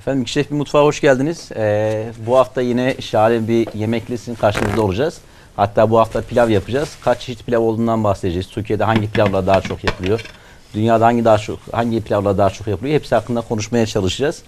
Efendim Şef bir mutfağa hoş geldiniz. Ee, bu hafta yine şahane bir yemekle sizin karşınızda olacağız. Hatta bu hafta pilav yapacağız. Kaç çeşit pilav olduğundan bahsedeceğiz. Türkiye'de hangi pilavlar daha çok yapılıyor? Dünyada hangi daha çok hangi pilavlar daha çok yapılıyor? Hepsi hakkında konuşmaya çalışacağız.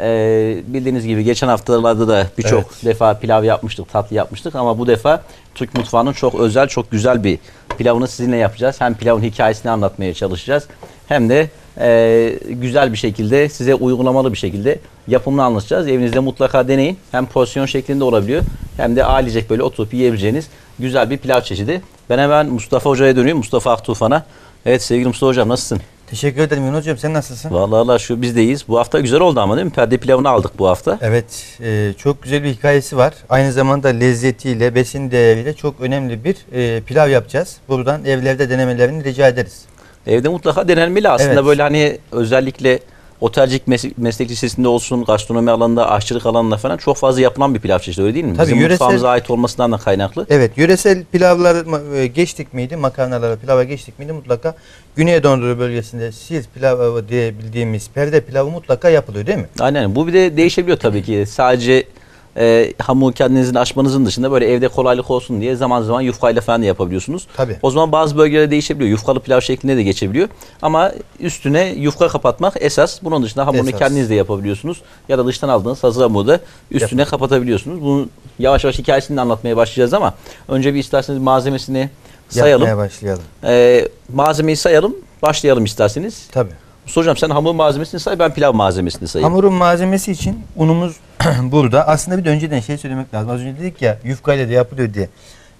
Ee, bildiğiniz gibi geçen haftalarda da birçok Evet. defa pilav yapmıştık, tatlı yapmıştık ama bu defa Türk mutfağının çok özel, çok güzel bir pilavını sizinle yapacağız. Hem pilavın hikayesini anlatmaya çalışacağız hem de e, güzel bir şekilde size uygulamalı bir şekilde yapımını anlatacağız. Evinizde mutlaka deneyin. Hem porsiyon şeklinde olabiliyor hem de ailecek böyle oturup yiyebileceğiniz güzel bir pilav çeşidi. Ben hemen Mustafa Hoca'ya dönüyorum. Mustafa Aktufan'a. Evet sevgili Mustafa Hocam nasılsın? Teşekkür ederim Yunus Hocam. Sen nasılsın? Vallahi Allah şu bizdeyiz. Bu hafta güzel oldu ama değil mi? Perde pilavını aldık bu hafta. Evet, e, çok güzel bir hikayesi var. Aynı zamanda lezzetiyle, besin değeriyle çok önemli bir e, pilav yapacağız. Buradan evlerde denemelerini rica ederiz. Evde mutlaka denenmeli aslında Evet. böyle hani özellikle otelcilik mes- meslek lisesinde olsun, gastronomi alanında, aşçılık alanında falan çok fazla yapılan bir pilav çeşidi öyle değil mi? Tabii, Bizim yöresel- mutfağımıza ait olmasından da kaynaklı. Evet, yöresel pilavlar e, geçtik miydi, makarnalara pilava geçtik miydi mutlaka Güney Anadolu bölgesinde Siirt pilavı diye bildiğimiz perde pilavı mutlaka yapılıyor değil mi? Aynen bu bir de değişebiliyor tabii ki. Sadece e, hamur kendinizin açmanızın dışında böyle evde kolaylık olsun diye zaman zaman yufkayla falan da yapabiliyorsunuz. Tabii. O zaman bazı bölgelerde değişebiliyor. Yufkalı pilav şeklinde de geçebiliyor. Ama üstüne yufka kapatmak esas. Bunun dışında hamurunu Esas. kendiniz de yapabiliyorsunuz. Ya da dıştan aldığınız hazır hamuru da üstüne kapatabiliyorsunuz. Bunu yavaş yavaş hikayesini de anlatmaya başlayacağız ama önce bir isterseniz malzemesini sayalım. Yapmaya başlayalım. Ee, malzemeyi sayalım. Başlayalım isterseniz. Tabii. Mustafa Hocam sen hamur malzemesini say ben pilav malzemesini sayayım. Hamurun malzemesi için unumuz burada. Aslında bir de önceden şey söylemek lazım. Az önce dedik ya yufkayla da yapılıyor diye.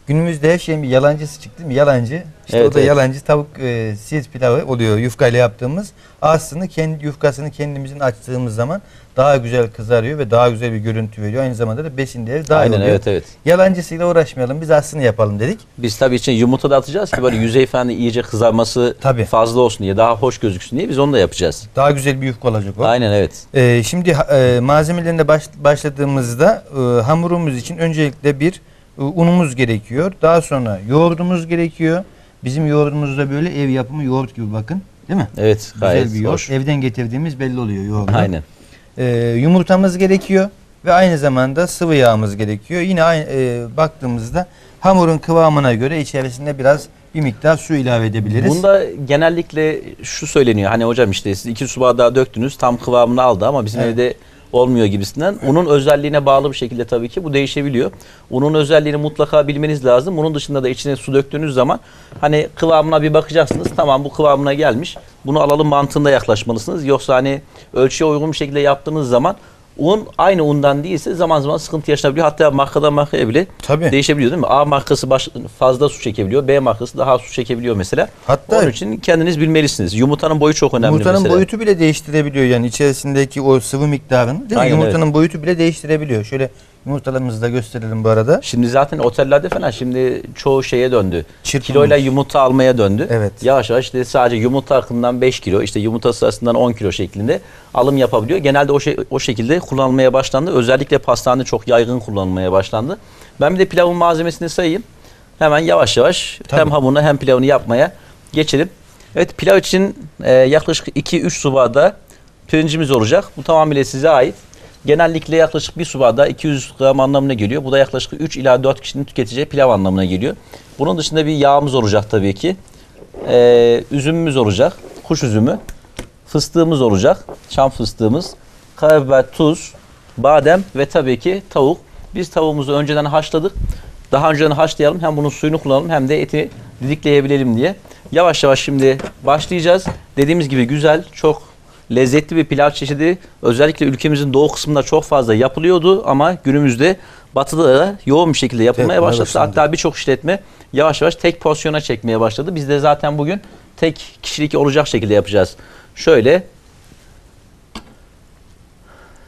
Günümüzde her şeyin bir yalancısı çıktı değil mi? Yalancı. İşte Evet, o da evet. yalancı tavuk e, siirt pilavı oluyor yufkayla yaptığımız. Aslında kendi yufkasını kendimizin açtığımız zaman daha güzel kızarıyor ve daha güzel bir görüntü veriyor. Aynı zamanda da besin değeri daha iyi Aynen oluyor. evet evet. Yalancısıyla uğraşmayalım. Biz aslını yapalım dedik. Biz tabii için yumurta da atacağız ki böyle yüzey falan iyice kızarması Tabii. fazla olsun diye daha hoş gözüksün diye biz onu da yapacağız. Daha güzel bir yufka olacak o. Aynen evet. Ee, şimdi e, malzemelerine baş, başladığımızda e, hamurumuz için öncelikle bir unumuz gerekiyor. Daha sonra yoğurdumuz gerekiyor. Bizim yoğurdumuz da böyle ev yapımı yoğurt gibi bakın. Değil mi? Evet gayet Güzel bir yoğurt. hoş. Evden getirdiğimiz belli oluyor yoğurdu. Aynen. Ee, yumurtamız gerekiyor ve aynı zamanda sıvı yağımız gerekiyor. Yine aynı, e, baktığımızda hamurun kıvamına göre içerisinde biraz bir miktar su ilave edebiliriz. Bunda genellikle şu söyleniyor. Hani hocam işte siz iki su bardağı döktünüz tam kıvamını aldı ama bizim Evet. evde olmuyor gibisinden. Unun özelliğine bağlı bir şekilde tabii ki bu değişebiliyor. Unun özelliğini mutlaka bilmeniz lazım. Bunun dışında da içine su döktüğünüz zaman hani kıvamına bir bakacaksınız. Tamam bu kıvamına gelmiş. Bunu alalım mantığında yaklaşmalısınız. Yoksa hani ölçüye uygun bir şekilde yaptığınız zaman un aynı undan değilse zaman zaman sıkıntı yaşanabiliyor. Hatta markadan markaya bile Tabii. değişebiliyor değil mi? A markası baş, fazla su çekebiliyor. B markası daha su çekebiliyor mesela. Hatta- Onun için kendiniz bilmelisiniz. Yumurtanın boyu çok önemli Yumurtanın mesela. boyutu bile değiştirebiliyor yani içerisindeki o sıvı miktarını değil mi? Aynen, Yumurtanın boyutu bile değiştirebiliyor. Şöyle yumurtalarımızı da gösterelim bu arada. Şimdi zaten otellerde falan şimdi çoğu şeye döndü. Çırpılmış. Kiloyla yumurta almaya döndü. Evet. Yavaş yavaş işte sadece yumurta hakkından 5 kilo, işte yumurta sırasından 10 kilo şeklinde alım yapabiliyor. Genelde o şey o şekilde kullanılmaya başlandı. Özellikle pastanede çok yaygın kullanılmaya başlandı. Ben bir de pilavın malzemesini sayayım. Hemen yavaş yavaş Tabii. hem hamurunu hem pilavını yapmaya geçelim. Evet pilav için e, yaklaşık 2-3 su bardağı pirincimiz olacak. Bu tamamıyla size ait. Genellikle yaklaşık 1 su bardağı 200 gram anlamına geliyor. Bu da yaklaşık 3 ila 4 kişinin tüketeceği pilav anlamına geliyor. Bunun dışında bir yağımız olacak tabii ki. Ee, üzümümüz olacak. Kuş üzümü. Fıstığımız olacak. Çam fıstığımız. Karabiber, tuz, badem ve tabii ki tavuk. Biz tavuğumuzu önceden haşladık. Daha önceden haşlayalım. Hem bunun suyunu kullanalım hem de eti didikleyebilelim diye. Yavaş yavaş şimdi başlayacağız. Dediğimiz gibi güzel, çok lezzetli bir pilav çeşidi. Özellikle ülkemizin doğu kısmında çok fazla yapılıyordu ama günümüzde batıda da yoğun bir şekilde yapılmaya Yapmaya başladı. Hatta birçok işletme yavaş yavaş tek porsiyona çekmeye başladı. Biz de zaten bugün tek kişilik olacak şekilde yapacağız. Şöyle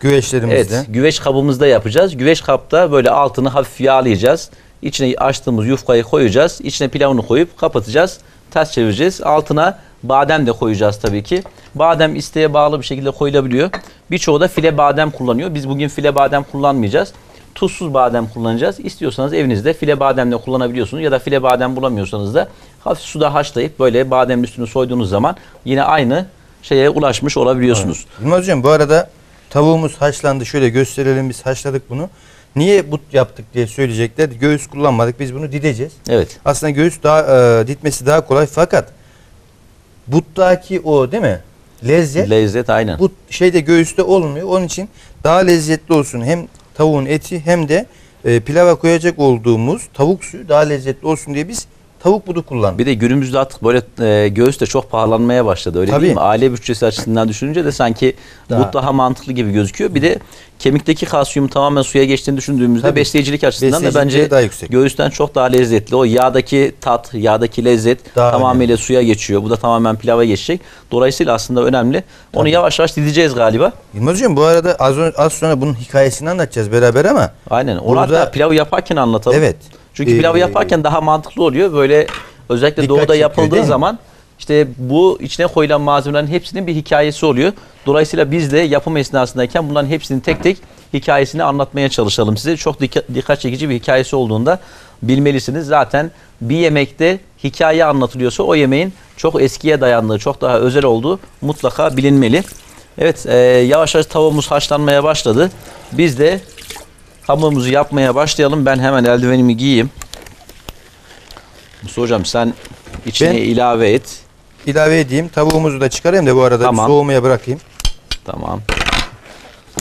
Güveçlerimizde. Evet, güveç kabımızda yapacağız. Güveç kapta böyle altını hafif yağlayacağız. İçine açtığımız yufkayı koyacağız. İçine pilavını koyup kapatacağız. Ters çevireceğiz. Altına badem de koyacağız tabii ki. Badem isteğe bağlı bir şekilde koyulabiliyor. Birçoğu da file badem kullanıyor. Biz bugün file badem kullanmayacağız. Tuzsuz badem kullanacağız. İstiyorsanız evinizde file bademle kullanabiliyorsunuz. Ya da file badem bulamıyorsanız da hafif suda haşlayıp böyle bademin üstünü soyduğunuz zaman yine aynı şeye ulaşmış olabiliyorsunuz. Yılmaz Hocam bu arada tavuğumuz haşlandı. Şöyle gösterelim biz haşladık bunu. Niye but yaptık diye söyleyecekler. Göğüs kullanmadık. Biz bunu dideceğiz. Evet. Aslında göğüs daha e, ditmesi daha kolay fakat buttaki o değil mi? Lezzet Lezzet aynen. bu şeyde göğüste olmuyor. Onun için daha lezzetli olsun. Hem tavuğun eti hem de e, pilava koyacak olduğumuz tavuk suyu daha lezzetli olsun diye biz tavuk budu kullandık. Bir de günümüzde artık böyle e, göğüs de çok pahalanmaya başladı. Öyle Tabii. değil mi? Aile bütçesi açısından düşününce de sanki Daha- bu daha mantıklı gibi gözüküyor. Bir de kemikteki kalsiyum tamamen suya geçtiğini düşündüğümüzde Tabii. besleyicilik açısından da bence daha yüksek. göğüsten çok daha lezzetli. O yağdaki tat, yağdaki lezzet Daha tamamıyla suya geçiyor. Bu da tamamen pilava geçecek. Dolayısıyla aslında önemli. Onu yavaş yavaş dideceğiz galiba. Yılmaz Hocam bu arada az, az sonra bunun hikayesini anlatacağız beraber ama Aynen. Onu Burada- hatta pilavı yaparken anlatalım. Evet. Çünkü Ee, pilavı yaparken daha mantıklı oluyor. Böyle özellikle doğuda çekiyor, yapıldığı mi? zaman işte bu içine koyulan malzemelerin hepsinin bir hikayesi oluyor. Dolayısıyla biz de yapım esnasındayken bunların hepsinin tek tek hikayesini anlatmaya çalışalım size. Çok dikkat, dikkat çekici bir hikayesi olduğunda bilmelisiniz. Zaten bir yemekte hikaye anlatılıyorsa o yemeğin çok eskiye dayandığı, çok daha özel olduğu mutlaka bilinmeli. Evet, e, yavaş yavaş tavuğumuz haşlanmaya başladı. Biz de hamurumuzu yapmaya başlayalım. Ben hemen eldivenimi giyeyim. Mustafa hocam sen içine Ben- ilave et. ilave edeyim. Tavuğumuzu da çıkarayım da bu arada Tamam. soğumaya bırakayım. Tamam.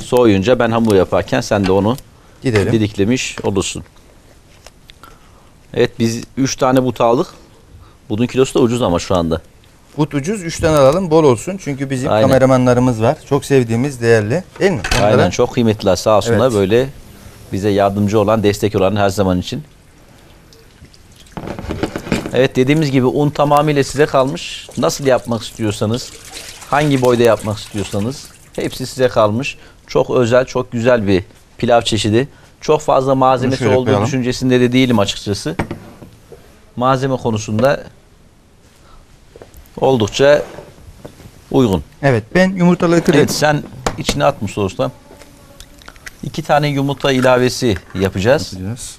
Soğuyunca ben hamur yaparken sen de onu Gidelim. didiklemiş olursun. Evet biz 3 tane but aldık. Budun kilosu da ucuz ama şu anda. But ucuz 3 tane alalım bol olsun. Çünkü bizim Aynen. kameramanlarımız var. Çok sevdiğimiz değerli değil mi? Onlara- Aynen çok kıymetliler sağ olsunlar Evet. böyle bize yardımcı olan, destek olan her zaman için. Evet dediğimiz gibi un tamamıyla size kalmış. Nasıl yapmak istiyorsanız, hangi boyda yapmak istiyorsanız hepsi size kalmış. Çok özel, çok güzel bir pilav çeşidi. Çok fazla malzemesi olduğu düşüncesinde de değilim açıkçası. Malzeme konusunda oldukça uygun. Evet ben yumurtaları kırayım. Evet sen içine at Mustafa Usta. İki tane yumurta ilavesi yapacağız. Yapacağız.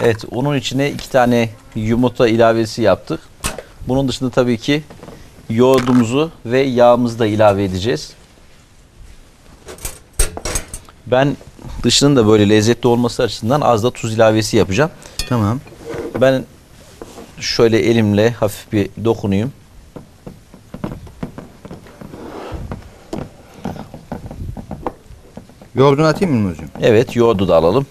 Evet onun içine iki tane yumurta ilavesi yaptık. Bunun dışında tabii ki yoğurdumuzu ve yağımızı da ilave edeceğiz. Ben dışının da böyle lezzetli olması açısından az da tuz ilavesi yapacağım. Tamam. Ben şöyle elimle hafif bir dokunayım. Yoğurdunu atayım mı hocam? Evet yoğurdu da alalım.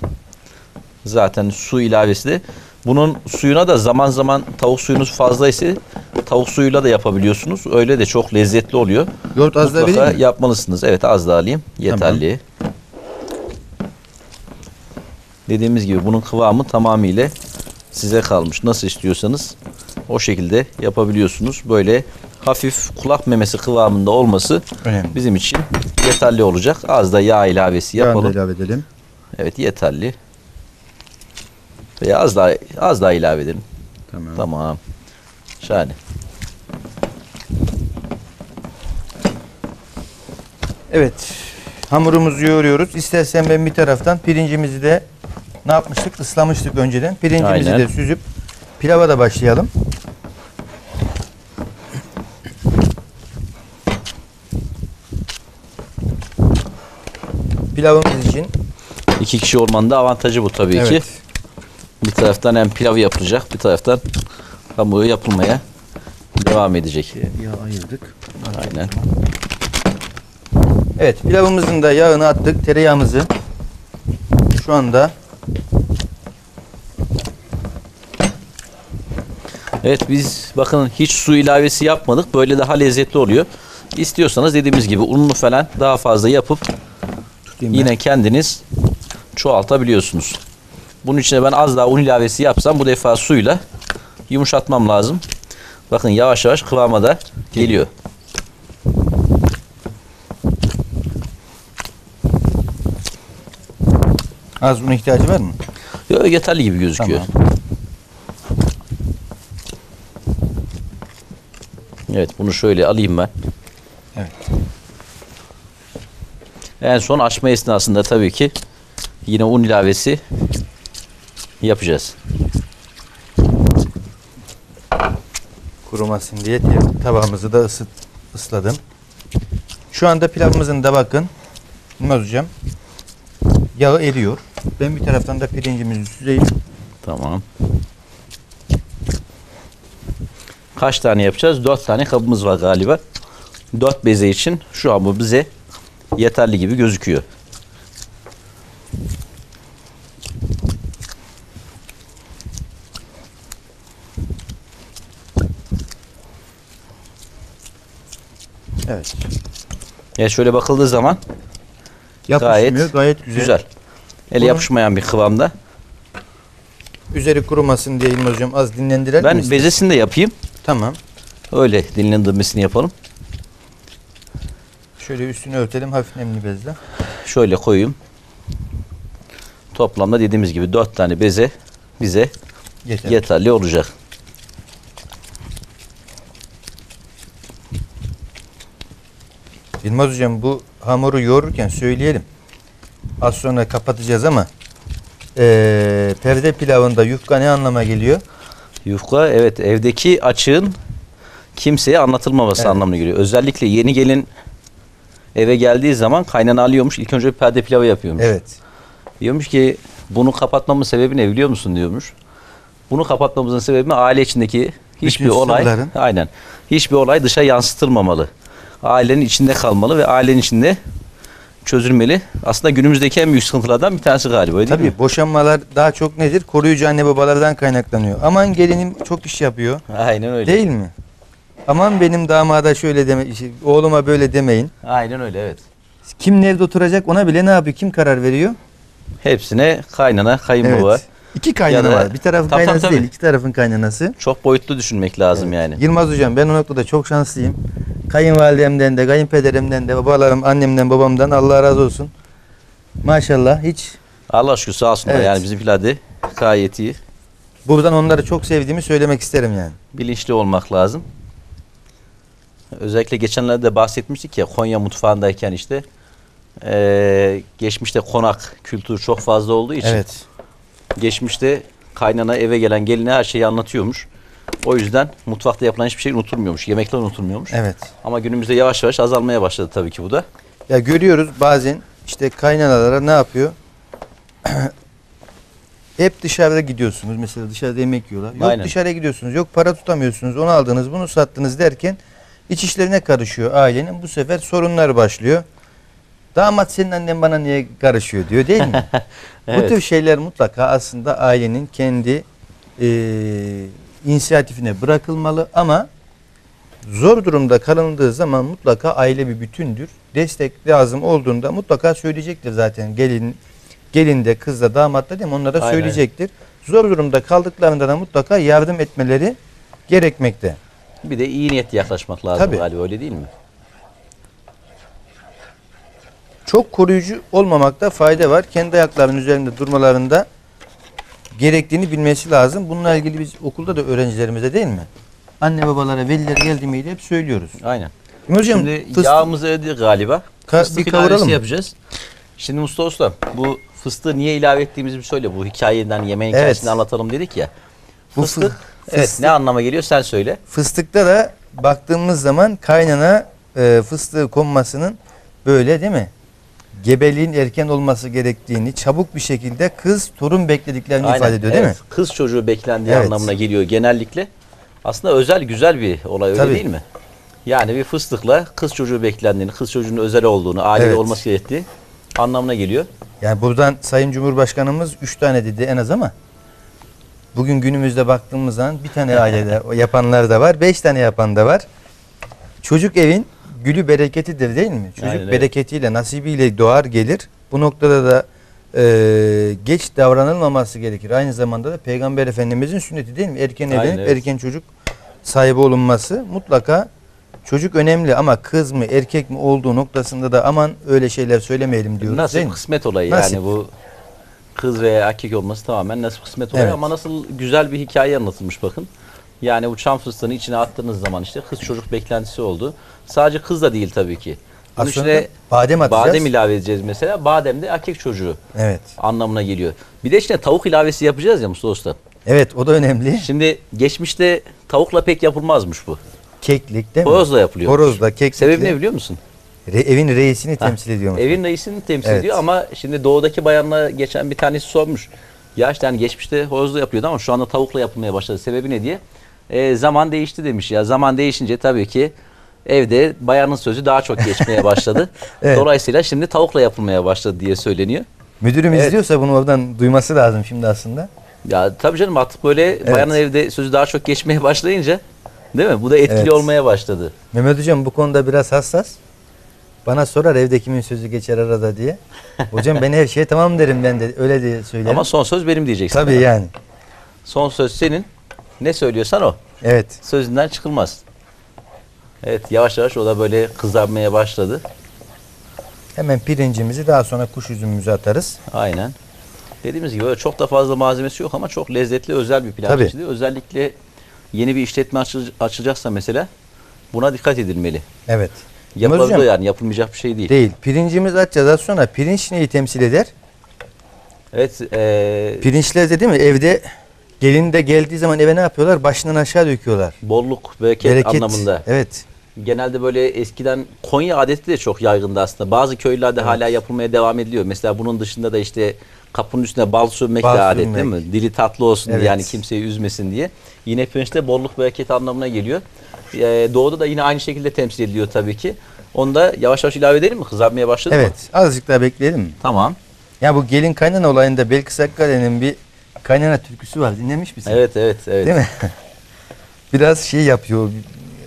Zaten su ilavesi de. Bunun suyuna da zaman zaman tavuk suyunuz fazla ise tavuk suyuyla da yapabiliyorsunuz. Öyle de çok lezzetli oluyor. Yoğurt az da Mutlaka vereyim mi? yapmalısınız. Evet az da alayım. Yeterli. Dediğimiz gibi bunun kıvamı tamamıyla size kalmış. Nasıl istiyorsanız o şekilde yapabiliyorsunuz. Böyle hafif kulak memesi kıvamında olması Önemli. bizim için yeterli olacak. Az da yağ ilavesi yapalım. ilave edelim. Evet yeterli. Veya az daha az daha ilave edelim. Tamam. Tamam. Şahane. Evet. Hamurumuzu yoğuruyoruz. İstersen ben bir taraftan pirincimizi de ne yapmıştık? Islamıştık önceden. Pirincimizi Aynen. de süzüp pilava da başlayalım. Pilavımız için İki kişi olmanın da avantajı bu tabii ki. evet. Bir taraftan hem pilav yapılacak, bir taraftan hamuru yapılmaya devam edecek. Yağ ayırdık. Aynen. Evet, pilavımızın da yağını attık, tereyağımızı. Şu anda Evet biz bakın hiç su ilavesi yapmadık. Böyle daha lezzetli oluyor. İstiyorsanız dediğimiz gibi unlu falan daha fazla yapıp ben. yine kendiniz çoğaltabiliyorsunuz. Bunun içine ben az daha un ilavesi yapsam bu defa suyla yumuşatmam lazım. Bakın yavaş yavaş kıvama da geliyor. az una ihtiyacı var mı? Yo, yeterli gibi gözüküyor. Tamam. Evet bunu şöyle alayım ben. Evet. En son açma esnasında tabii ki yine un ilavesi yapacağız. kurumasın diye tabağımızı da ısıt, ısladım. Şu anda pilavımızın da bakın. Yılmaz hocam. Yağı eriyor. Ben bir taraftan da pirincimizi süzeyim. Tamam. Kaç tane yapacağız? Dört tane kabımız var galiba. Dört beze için şu hamur bize yeterli gibi gözüküyor. Evet. Ya şöyle bakıldığı zaman Yapışmıyor. Gayet Gayet, güzel. güzel. Ele Bunu- yapışmayan bir kıvamda. Üzeri kurumasın diye Yılmaz hocam az dinlendirelim Ben mi? bezesini de yapayım. Tamam. Öyle dinlendirmesini yapalım. Şöyle üstünü örtelim hafif nemli bezle. Şöyle koyayım. Toplamda dediğimiz gibi dört tane beze bize Yeter. yeterli olacak. Yılmaz hocam bu hamuru yoğururken söyleyelim. Az sonra kapatacağız ama eee, perde pilavında yufka ne anlama geliyor? Yufka evet evdeki açığın kimseye anlatılmaması Evet. anlamına geliyor. Özellikle yeni gelin eve geldiği zaman kaynana alıyormuş. İlk önce bir perde pilavı yapıyormuş. Evet. Diyormuş ki bunu kapatmamın sebebi ne biliyor musun diyormuş. Bunu kapatmamızın sebebi aile içindeki hiçbir Bütün olay sırların. aynen. Hiçbir olay dışa yansıtılmamalı. Ailenin içinde kalmalı ve ailenin içinde çözülmeli. Aslında günümüzdeki en büyük sıkıntılardan bir tanesi galiba değil Tabii mi? boşanmalar daha çok nedir? Koruyucu anne babalardan kaynaklanıyor. Aman gelinim çok iş yapıyor. Aynen öyle. Değil mi? Aman benim damada şöyle deme, şey, oğluma böyle demeyin. Aynen öyle evet. Kim nerede oturacak ona bile ne yapıyor? Kim karar veriyor? Hepsine kaynana, kayınbaba. İki kaynana Ya da- var. Bir tarafın Tabii, kaynanası tabii, değil, iki tarafın kaynanası. Çok boyutlu düşünmek lazım yani. Yılmaz hocam ben o noktada çok şanslıyım. Kayınvalidemden de, kayınpederimden de, babalarım, annemden, babamdan Allah razı olsun. Maşallah hiç Allah şükür sağ olsunlar Evet. yani bizimkiler de gayet iyi. buradan onları çok sevdiğimi söylemek isterim yani. Bilinçli olmak lazım. Özellikle geçenlerde de bahsetmiştik ya Konya mutfağındayken işte eee, geçmişte konak kültürü çok fazla olduğu için Evet. geçmişte kaynana eve gelen geline her şeyi anlatıyormuş. O yüzden mutfakta yapılan hiçbir şey unutulmuyormuş. Yemekler unutulmuyormuş. Evet. Ama günümüzde yavaş yavaş azalmaya başladı tabii ki bu da. Ya görüyoruz bazen işte kaynanalara ne yapıyor? Hep dışarıda gidiyorsunuz. Mesela dışarıda yemek yiyorlar. Yok Aynen. dışarıya gidiyorsunuz. Yok para tutamıyorsunuz. Onu aldınız, bunu sattınız derken iç işlerine karışıyor ailenin. Bu sefer sorunlar başlıyor. Damat senin annen bana niye karışıyor diyor değil mi? Bu Evet. tür şeyler mutlaka aslında ailenin kendi e, inisiyatifine bırakılmalı ama zor durumda kalındığı zaman mutlaka aile bir bütündür. Destek lazım olduğunda mutlaka söyleyecektir zaten gelin gelin de kız da damat da değil mi? Onlara Aynen. söyleyecektir. Zor durumda kaldıklarında da mutlaka yardım etmeleri gerekmekte. Bir de iyi niyetli yaklaşmak lazım Tabii. galiba öyle değil mi? Çok koruyucu olmamakta fayda var. Kendi ayaklarının üzerinde durmalarında gerektiğini bilmesi lazım. Bununla ilgili biz okulda da öğrencilerimize değil mi? Anne babalara, velilere geldi miydi hep söylüyoruz. Aynen. Hocam Şimdi fıstık- yağımızı ödedik galiba. Ka- Fıstık bir kavuralım yapacağız. Şimdi Mustafa Usta bu fıstığı niye ilave ettiğimizi bir söyle. Bu hikayeden yemeğin Evet. hikayesini anlatalım dedik ya. Bu fı- Fıstık, evet fıstık- ne anlama geliyor sen söyle. Fıstıkta da baktığımız zaman kaynana e, fıstığı konmasının böyle değil mi? Gebeliğin erken olması gerektiğini, çabuk bir şekilde kız torun beklediklerini Aynen, ifade ediyor değil evet. mi? Kız çocuğu beklendiği Evet. anlamına geliyor genellikle. Aslında özel güzel bir olay öyle Tabii. değil mi? Yani bir fıstıkla kız çocuğu beklendiğini, kız çocuğunun özel olduğunu, ailede Evet. olması gerektiği anlamına geliyor. Yani buradan Sayın Cumhurbaşkanımız 3 tane dedi en az ama bugün günümüzde baktığımız zaman bir tane ailede yapanlar da var, 5 tane yapan da var. Çocuk evin gülü bereketidir değil mi? Çocuk Aynen bereketiyle, nasibiyle doğar gelir. Bu noktada da e, geç davranılmaması gerekir. Aynı zamanda da Peygamber Efendimizin sünneti değil mi? Erken Aynen, evlenip evet. erken çocuk sahibi olunması mutlaka çocuk önemli ama kız mı erkek mi olduğu noktasında da aman öyle şeyler söylemeyelim diyoruz değil Nasip mi? kısmet olayı Nasip. yani bu kız veya erkek olması tamamen nasip kısmet olayı Evet. ama nasıl güzel bir hikaye anlatılmış bakın. Yani bu çam fıstığını içine attığınız zaman işte kız çocuk beklentisi oldu. Sadece kız da değil tabii ki. Bunun Aslında içine badem atacağız. badem ilave edeceğiz mesela. Badem de erkek çocuğu Evet. anlamına geliyor. Bir de içine tavuk ilavesi yapacağız ya Mustafa Usta. Evet o da önemli. Şimdi geçmişte tavukla pek yapılmazmış bu. Keklik değil mi? Horozla yapılıyor. Horozla, keklikle. Sebebi ne biliyor musun? Re- evin reisini Ha, temsil ediyormuş. Evin reisini temsil Evet. ediyor ama şimdi doğudaki bayanla geçen bir tanesi sormuş. Ya işte hani geçmişte horozla yapıyordu ama şu anda tavukla yapılmaya başladı. Sebebi ne diye? E, zaman değişti demiş ya. Zaman değişince tabii ki evde bayanın sözü daha çok geçmeye başladı. Evet. Dolayısıyla şimdi tavukla yapılmaya başladı diye söyleniyor. Müdürüm Evet. izliyorsa bunu oradan duyması lazım şimdi aslında. Ya tabii canım artık böyle bayanın evde sözü daha çok geçmeye başlayınca değil mi? Bu da etkili Evet. olmaya başladı. Mehmet hocam bu konuda biraz hassas. Bana sorar evde kimin sözü geçer arada diye. Hocam ben her şeye tamam derim ben de öyle diye söylerim. Ama son söz benim diyeceksin. Tabii bana. yani. Son söz senin. Ne söylüyorsan o. Evet. Sözünden çıkılmaz. Evet yavaş yavaş o da böyle kızarmaya başladı. Hemen pirincimizi daha sonra kuş üzümümüzü atarız. Aynen. Dediğimiz gibi çok da fazla malzemesi yok ama çok lezzetli özel bir pilav Tabii. çeşidi. Özellikle yeni bir işletme açıl- açılacaksa mesela buna dikkat edilmeli. Evet. Yapılabilir hocam, yani yapılmayacak bir şey değil. Değil. Pirincimizi atacağız az sonra. Pirinç neyi temsil eder? Evet eee, Pirinçler de değil mi? Evde gelin de geldiği zaman eve ne yapıyorlar? Başından aşağı döküyorlar. bolluk, bereket, Bereket. anlamında. Evet. Genelde böyle eskiden Konya adeti de çok yaygındı aslında. Bazı köylerde hala yapılmaya devam ediliyor. Mesela bunun dışında da işte kapının üstüne bal sürmek Bal de adet sürmek. değil mi? Dili tatlı olsun Evet. diye yani kimseyi üzmesin diye. Yine pirinçte bolluk bereket anlamına geliyor. Ee, doğuda da yine aynı şekilde temsil ediliyor tabii ki. Onu da yavaş yavaş ilave edelim mi? Kızarmaya başladı mı? Evet. Azıcık daha bekleyelim? Tamam. Ya bu gelin kaynana olayında Belkıs Akkale'nin bir kaynana türküsü var. Dinlemiş misin? Evet evet evet. Değil mi? Biraz şey yapıyor.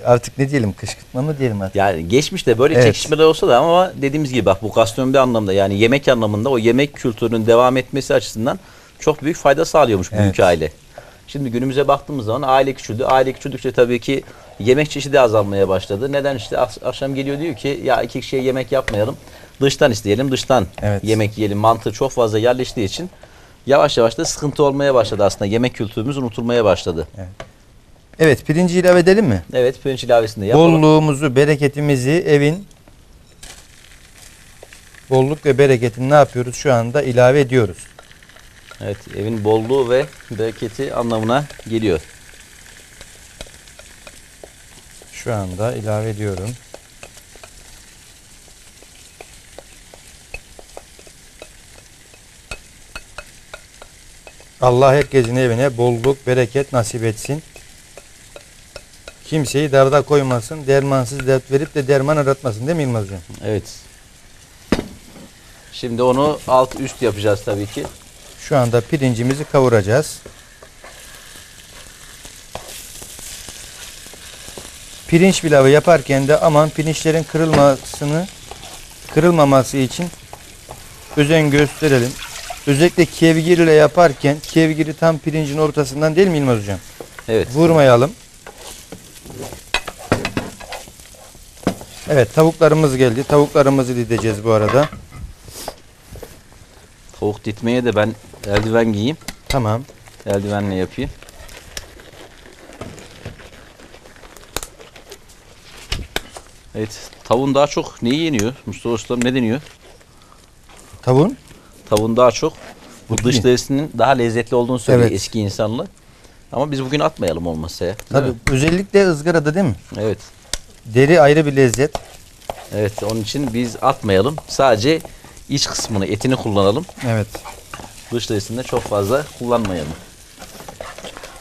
Artık ne diyelim? Kışkırtma mı diyelim artık? Yani geçmişte böyle Evet. çekişmeler olsa da ama dediğimiz gibi bak bu gastronomi anlamda yani yemek anlamında o yemek kültürünün devam etmesi açısından çok büyük fayda sağlıyormuş büyük Evet. aile. Şimdi günümüze baktığımız zaman aile küçüldü. Aile küçüldükçe tabii ki yemek çeşidi azalmaya başladı. Neden işte ak- akşam geliyor diyor ki ya iki kişiye yemek yapmayalım. Dıştan isteyelim, dıştan Evet. yemek yiyelim. Mantığı çok fazla yerleştiği için yavaş yavaş da sıkıntı olmaya başladı aslında. Yemek kültürümüz unutulmaya başladı. Evet pirinci ilave edelim mi? Evet, pirinç ilavesini de yapalım. Bolluğumuzu, bereketimizi evin bolluk ve bereketini ne yapıyoruz şu anda ilave ediyoruz. Evet, evin bolluğu ve bereketi anlamına geliyor. Şu anda ilave ediyorum. Allah herkesin evine bolluk, bereket nasip etsin. Kimseyi darda koymasın, dermansız dert verip de derman aratmasın değil mi Yılmaz Hocam? Evet. Şimdi onu alt üst yapacağız tabii ki. Şu anda pirincimizi kavuracağız. Pirinç pilavı yaparken de aman pirinçlerin kırılmasını kırılmaması için özen gösterelim. Özellikle kevgir ile yaparken kevgiri tam pirincin ortasından değil mi Yılmaz Hocam? Evet. Vurmayalım. Evet tavuklarımız geldi. Tavuklarımızı dideceğiz bu arada. Tavuk ditmeye de ben eldiven giyeyim. Tamam. Eldivenle yapayım. Evet. Tavuğun daha çok neyi yeniyor? Mustafa Ustam ne deniyor? Tavuğun Tavuğun daha çok bu dış derisinin daha lezzetli olduğunu söylüyor Evet. eski insanlı. Ama biz bugün atmayalım olmazsa ya. değil tabii mi? özellikle ızgarada değil mi? Evet. Deri ayrı bir lezzet. Evet onun için biz atmayalım. Sadece iç kısmını, etini kullanalım. Evet. Dış derisinde çok fazla kullanmayalım.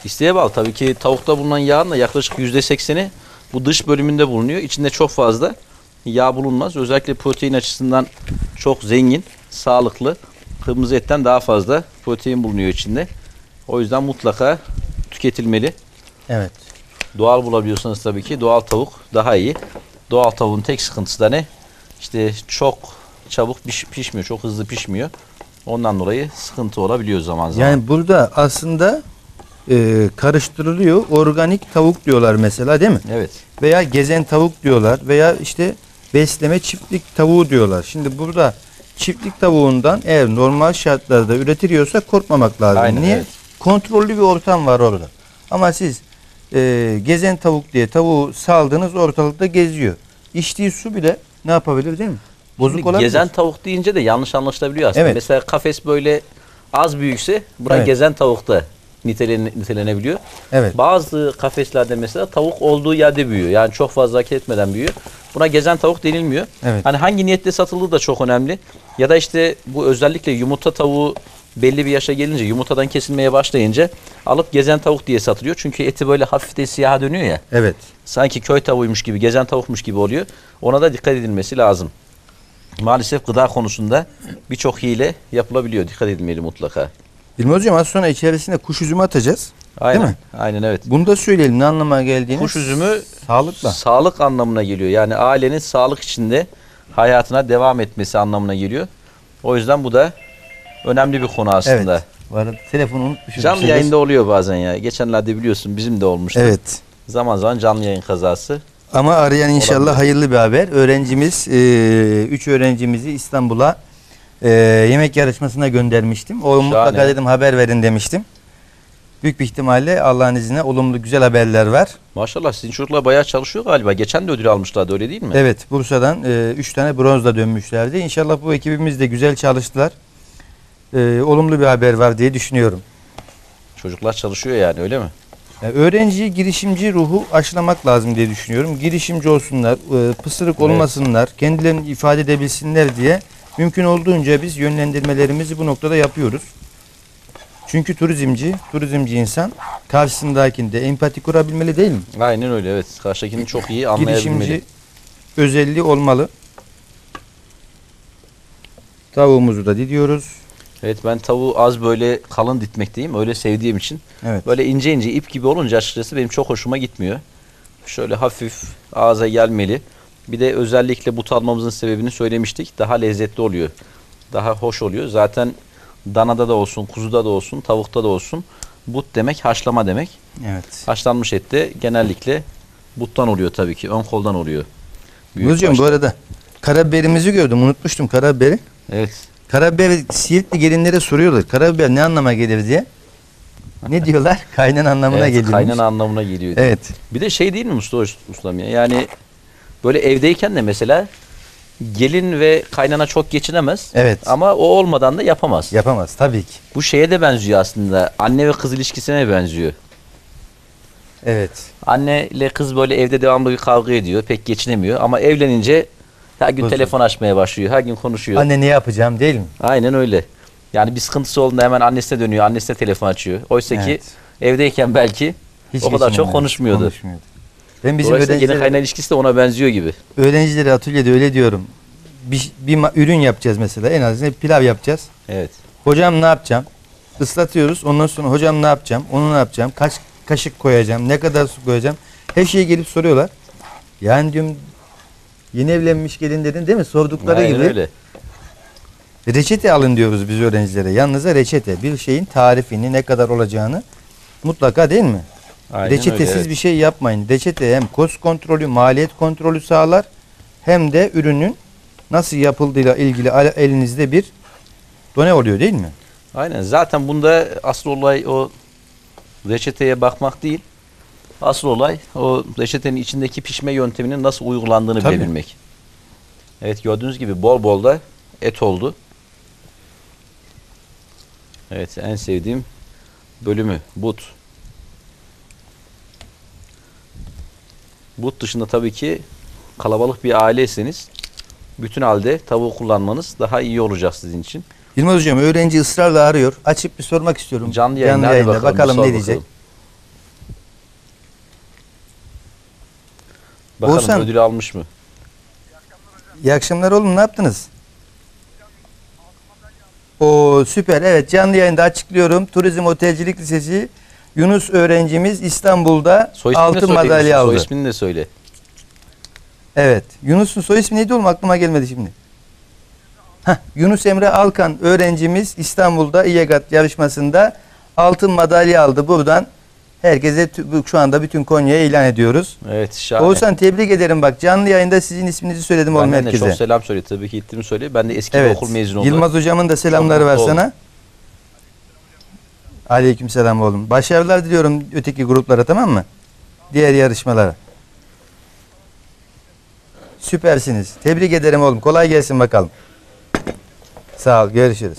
İsteğe bağlı. Tabii ki tavukta bulunan yağın da yaklaşık %80'i bu dış bölümünde bulunuyor. İçinde çok fazla yağ bulunmaz. Özellikle protein açısından çok zengin, sağlıklı. Kırmızı etten daha fazla protein bulunuyor içinde. O yüzden mutlaka tüketilmeli. Evet. Doğal bulabiliyorsanız tabii ki doğal tavuk daha iyi. Doğal tavuğun tek sıkıntısı da ne? İşte çok çabuk piş- pişmiyor, çok hızlı pişmiyor. Ondan dolayı sıkıntı olabiliyor zaman zaman. Yani burada aslında e, karıştırılıyor. Organik tavuk diyorlar mesela değil mi? evet. Veya gezen tavuk diyorlar veya işte besleme çiftlik tavuğu diyorlar. Şimdi burada çiftlik tavuğundan eğer normal şartlarda üretiliyorsa korkmamak lazım. Aynen, Niye? evet. Kontrollü bir ortam var orada. Ama siz e, gezen tavuk diye tavuğu saldınız ortalıkta geziyor. İçtiği su bile ne yapabilir değil mi? Bozuk Şimdi olabilir. gezen tavuk deyince de yanlış anlaşılabiliyor aslında. Evet. Mesela kafes böyle az büyükse bura Evet. gezen tavukta nitelen, nitelenebiliyor. Evet. Bazı kafeslerde mesela tavuk olduğu yerde büyüyor. Yani çok fazla hareket etmeden büyüyor. Buna gezen tavuk denilmiyor. Evet. Hani hangi niyetle satıldığı da çok önemli. Ya da işte bu özellikle yumurta tavuğu belli bir yaşa gelince yumurtadan kesilmeye başlayınca alıp gezen tavuk diye satılıyor. Çünkü eti böyle hafif de siyaha dönüyor ya. Evet. Sanki köy tavuğuymuş gibi, gezen tavukmuş gibi oluyor. Ona da dikkat edilmesi lazım. Maalesef gıda konusunda birçok hile yapılabiliyor. Dikkat edilmeli mutlaka. Bilmez hocam az sonra içerisine kuş üzümü atacağız. Aynen. Değil mi? Aynen evet. Bunu da söyleyelim ne anlama geldiğini. Kuş üzümü Sağlıkla. sağlık anlamına geliyor. Yani ailenin sağlık içinde hayatına devam etmesi anlamına geliyor. O yüzden bu da önemli bir konu aslında. Evet. Bu arada telefonu unutmuşuz. Canlı yayında oluyor bazen ya. Geçenlerde biliyorsun bizim de olmuştu. Evet. Zaman zaman canlı yayın kazası. Ama arayan inşallah Olabilir. hayırlı bir haber. Öğrencimiz, e, üç öğrencimizi İstanbul'a e, yemek yarışmasına göndermiştim. O mutlaka Şahane. dedim haber verin demiştim. Büyük bir ihtimalle Allah'ın izniyle olumlu güzel haberler var. Maşallah sizin çocuklar bayağı çalışıyor galiba. Geçen de ödül almışlardı öyle değil mi? Evet Bursa'dan 3 tane bronzla dönmüşlerdi. İnşallah bu ekibimiz de güzel çalıştılar. E, olumlu bir haber var diye düşünüyorum. Çocuklar çalışıyor yani öyle mi? Yani öğrenciyi girişimci ruhu aşılamak lazım diye düşünüyorum. Girişimci olsunlar, e, pısırık olmasınlar, kendilerini ifade edebilsinler diye mümkün olduğunca biz yönlendirmelerimizi bu noktada yapıyoruz. Çünkü turizmci, turizmci insan karşısındakinde empati kurabilmeli değil mi? Aynen öyle evet. Karşıdakini çok iyi anlayabilmeli. Girişimci özelliği olmalı. Tavuğumuzu da didiyoruz. Evet ben tavuğu az böyle kalın ditmekteyim. Öyle sevdiğim için. Evet. Böyle ince ince ip gibi olunca açıkçası benim çok hoşuma gitmiyor. Şöyle hafif ağza gelmeli. Bir de özellikle but almamızın sebebini söylemiştik. Daha lezzetli oluyor. Daha hoş oluyor. Zaten danada da olsun, kuzuda da olsun, tavukta da olsun. But demek haşlama demek. Evet. Haşlanmış et de genellikle buttan oluyor tabii ki. Ön koldan oluyor. Büyük Hocam bu arada karabiberimizi gördüm. Unutmuştum karabiberi. Evet. Karabiber Siirtli gelinlere soruyorlar. Karabiber ne anlama gelir diye. Ne diyorlar? Kaynan anlamına evet, geliyormuş. Kaynan anlamına geliyor. Evet. Bir de şey değil mi Mustafa Ustam ya? Yani böyle evdeyken de mesela gelin ve kaynana çok geçinemez. Evet. Ama o olmadan da yapamaz. Yapamaz tabii ki. Bu şeye de benziyor aslında. Anne ve kız ilişkisine benziyor. Evet. Anne ile kız böyle evde devamlı bir kavga ediyor. Pek geçinemiyor. Ama evlenince her gün Bozuldu. telefon açmaya başlıyor. Her gün konuşuyor. Anne ne yapacağım değil mi? Aynen öyle. Yani bir sıkıntısı olduğunda hemen annesine dönüyor. Annesine telefon açıyor. Oysa ki Evet. evdeyken belki o kadar çok konuşmuyordu. konuşmuyordu. Ben bizim Dolayısıyla öğrencilere, kaynağı ilişkisi de ona benziyor gibi. öğrencilere atölyede öyle diyorum. Bir, bir ürün yapacağız mesela. En azından pilav yapacağız. Evet. Hocam ne yapacağım? Islatıyoruz. Ondan sonra hocam ne yapacağım? Onu ne yapacağım? Kaç kaşık koyacağım? Ne kadar su koyacağım? Her şeyi gelip soruyorlar. Yani diyorum yeni evlenmiş gelinlerin değil mi? Sordukları Aynen gibi. öyle. Reçete alın diyoruz biz öğrencilere. Yalnızca reçete. Bir şeyin tarifini ne kadar olacağını mutlaka değil mi? Aynen Reçetesiz öyle, evet. bir şey yapmayın. Reçete hem kost kontrolü, maliyet kontrolü sağlar hem de ürünün nasıl yapıldığıyla ilgili elinizde bir done oluyor değil mi? Aynen. Zaten bunda asıl olay o reçeteye bakmak değil. Asıl olay o reçetenin içindeki pişme yönteminin nasıl uygulandığını Tabii. bilebilmek. Evet gördüğünüz gibi bol bol da et oldu. Evet en sevdiğim bölümü but. But dışında tabii ki kalabalık bir aileyseniz bütün halde tavuğu kullanmanız daha iyi olacak sizin için. Yılmaz Hocam öğrenci ısrarla arıyor. Açıp bir sormak istiyorum. Canlı yayında, hadi bakalım, Bakalım sor ne diyecek. Bakalım, Bakalım Oğuzhan. ödül almış mı? İyi akşamlar oğlum ne yaptınız? O süper evet canlı yayında açıklıyorum. Turizm Otelcilik Lisesi Yunus öğrencimiz İstanbul'da Soy altın madalya aldı. Soy ismini de söyle. Evet. Yunus'un soy ismi neydi oğlum aklıma gelmedi şimdi. Heh, Yunus Emre Alkan öğrencimiz İstanbul'da İYEGAT yarışmasında altın madalya aldı. Buradan herkese şu anda bütün Konya'ya ilan ediyoruz. Evet şahane. Oğuzhan tebrik ederim bak canlı yayında sizin isminizi söyledim oğlum Benden de herkese. çok selam söyle. Tabii ki gittiğimi söyle. Ben de eski bir Evet. okul mezunu olarak. Yılmaz hocamın da selamları var mutlu sana. Aleyküm selam oğlum. Başarılar diliyorum öteki gruplara tamam mı? Diğer yarışmalara. Süpersiniz. Tebrik ederim oğlum. Kolay gelsin bakalım. Sağ ol. Görüşürüz.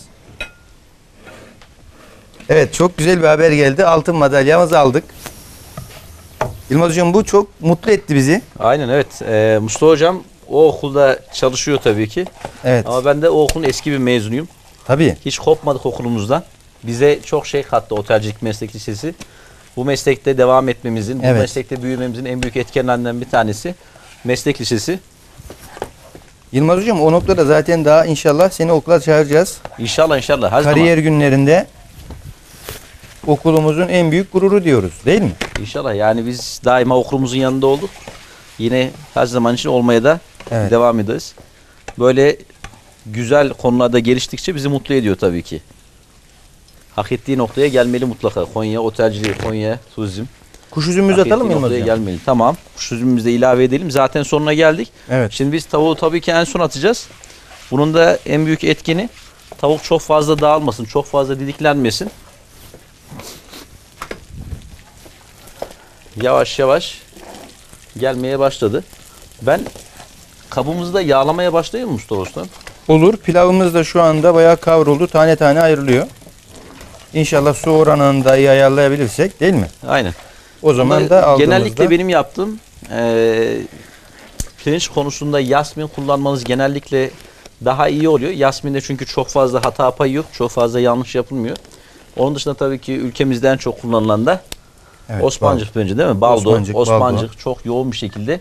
Evet çok güzel bir haber geldi. Altın madalyamızı aldık. Yılmaz hocam bu çok mutlu etti bizi. Aynen evet. Ee, Mustafa hocam o okulda çalışıyor tabii ki. Evet. Ama ben de o okulun eski bir mezunuyum. Tabii. Hiç kopmadık okulumuzdan. Bize çok şey kattı otelcilik meslek lisesi. Bu meslekte devam etmemizin, bu Evet. meslekte büyümemizin en büyük etkenlerinden bir tanesi meslek lisesi. Yılmaz hocam o noktada zaten daha inşallah seni okula çağıracağız. İnşallah inşallah her Kariyer günlerinde okulumuzun en büyük gururu diyoruz değil mi? İnşallah yani biz daima okulumuzun yanında olduk. Yine her zaman için olmaya da Evet. devam ederiz. Böyle güzel konularda geliştikçe bizi mutlu ediyor tabii ki. Hak ettiği noktaya gelmeli mutlaka. Konya otelciliği, Konya turizm. Kuş üzümümüzü hak atalım mı Yılmaz gelmeli. Tamam. Kuş üzümümüzü de ilave edelim. Zaten sonuna geldik. Evet. Şimdi biz tavuğu tabii ki en son atacağız. Bunun da en büyük etkeni tavuk çok fazla dağılmasın, çok fazla didiklenmesin. Yavaş yavaş gelmeye başladı. Ben kabımızı da yağlamaya başlayayım mı Mustafa Usta? Olur. Pilavımız da şu anda bayağı kavruldu. Tane tane ayrılıyor. İnşallah su oranını da iyi ayarlayabilirsek değil mi? Aynen. O zaman Bunları da aldığımızda genellikle benim yaptığım eee pirinç konusunda yasmin kullanmanız genellikle daha iyi oluyor. Yasminde çünkü çok fazla hata payı yok. Çok fazla yanlış yapılmıyor. Onun dışında tabii ki ülkemizde en çok kullanılan da Evet, Osmancık pirinci değil mi? Baldo, Osmancık, Osmancık, baldo. çok yoğun bir şekilde